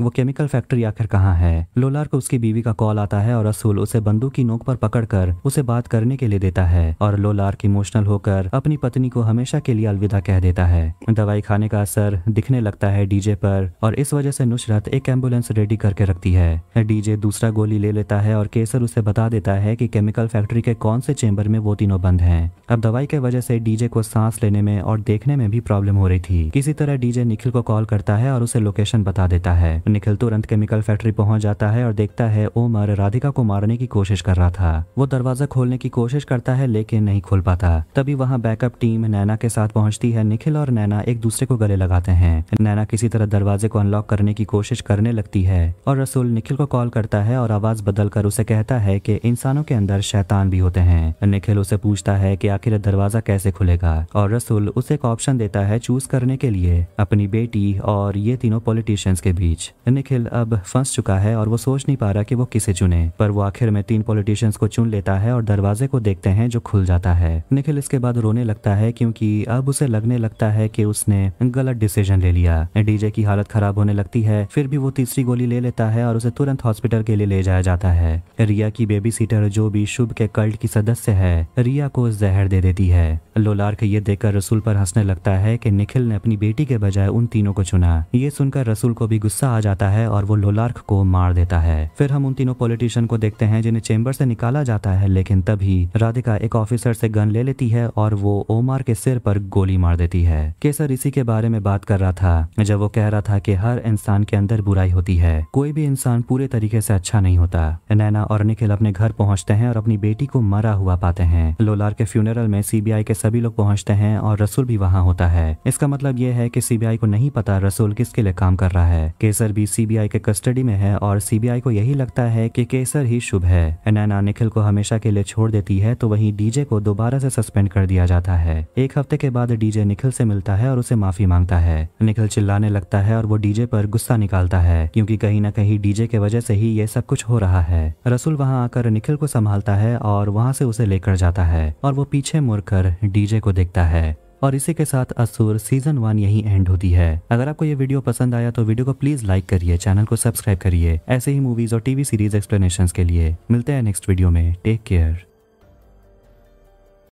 वो केमिकल फैक्ट्री आखिर कहाँ है। लोलार को उसकी बीवी का कॉल आता है और रसूल उसे बंदूक की नोक पर पकड़कर उसे बात करने के लिए देता है और लोलार्क इमोशनल होकर अपनी पत्नी को हमेशा के लिए अलविदा कह देता है। दवाई खाने का असर दिखने लगता है डीजे पर और इस वजह से नुसरत एक एंबुलेंस रेडी करके रखती है। डीजे दूसरा गोली ले लेता है और केसर उसे बता देता है कि केमिकल फैक्ट्री के कौन से चेंबर में वो तीनों बंद हैं। अब दवाई के वजह से डीजे को सांस लेने में और देखने में भी प्रॉब्लम हो रही थी। किसी तरह डीजे निखिल को कॉल करता है और उसे लोकेशन बता देता है। निखिल तुरंत केमिकल फैक्ट्री पहुँच जाता है और देखता है ओमर राधिका को मारने की कोशिश कर रहा था। वो दरवाज़ा खोलने की कोशिश करता है लेकिन नहीं खोल पाता। तभी वहाँ बैकअप टीम नैना के साथ पहुँचती है। निखिल और नैना एक दूसरे को गले लगाते हैं। नैना किसी तरह दरवाजे को अनलॉक करने की कोशिश करने लगती है और रसूल निखिल को कॉल करता है और आवाज़ बदल कर उसे कहता है कि इंसानों के अंदर शैतान भी होते हैं। निखिल उसे पूछता है कि आखिर दरवाज़ा कैसे खुलेगा? और रसूल उसे एक ऑप्शन देता है चूज़ करने के लिए, अपनी बेटी और ये तीनों पॉलिटिशियंस के बीच। निखिल अब फंस चुका है और वो सोच नहीं पा रहा कि वो किसे चुने, पर वो आखिर में तीन पॉलिटिशियंस को चुन लेता है और दरवाजे को देखते हैं जो खुल जाता है। निखिल इसके बाद रोने लगता है क्योंकि अब उसे लगने लगता है कि उसने गलत डिसीज़न ले लिया। डीजे की हालत खराब होने लगती है, फिर भी वो तीसरी गोली ले लेता है और उसे तुरंत हॉस्पिटल के लिए ले जाया जाता है। रिया की बेबी सीटर जो भी शुभ के कल्ट की सदस्य है, रिया को जहर दे देती है। लोलार्क ये देखकर रसूल पर हंसने लगता है कि निखिल ने अपनी बेटी के बजाय उन तीनों को चुना। ये सुनकर रसूल को भी गुस्सा आ जाता है और वो लोलार्क को मार देता है। फिर हम उन तीनों पॉलिटिशियन को देखते हैं, जिन्हें चेंबर से निकाला जाता है, लेकिन तभी राधिका एक ऑफिसर से गन ले लेती है और वो ओमार के सिर पर गोली मार देती है। केसर इसी के बारे में बात कर रहा था। जब वो कह रहा था कि हर इंसान के अंदर बुराई होती है, कोई भी इंसान पूरे तरीके से अच्छा नहीं होता। नैना और निखिल अपने घर पहुँचते हैं और अपनी बेटी को मरा हुआ पाते हैं। लोलार के फ्यूनरल में सीबीआई के सभी लोग पहुँचते हैं और रसूल भी वहाँ होता है। इसका मतलब ये है कि सीबीआई को नहीं पता रसूल किसके लिए काम कर रहा है। केसर भी सीबीआई के कस्टडी में है और सीबीआई को यही लगता है कि केसर ही शुभ है। नैना निखिल को हमेशा के लिए छोड़ देती है तो वहीं डीजे को दोबारा से सस्पेंड कर दिया जाता है। एक हफ़्ते के बाद डीजे निखिल से मिलता है और उसे माफ़ी माँगता है। निखिल चिल्लाने लगता है और वो डीजे पर गुस्सा निकालता है, क्योंकि कहीं ना कहीं डीजे के वजह से ही ये सब कुछ हो रहा है। रसूल वहाँ आकर निखिल को संभालता है और वहाँ से उसे लेकर जाता है और वो पीछे मुड़कर डीजे को देखता है। और इसी के साथ असुर सीज़न वन यही एंड होती है। अगर आपको ये वीडियो पसंद आया तो वीडियो को प्लीज़ लाइक करिए, चैनल को सब्सक्राइब करिए। ऐसे ही मूवीज़ और टीवी सीरीज़ एक्सप्लेनेशन के लिए मिलते हैं नेक्स्ट वीडियो में। Take care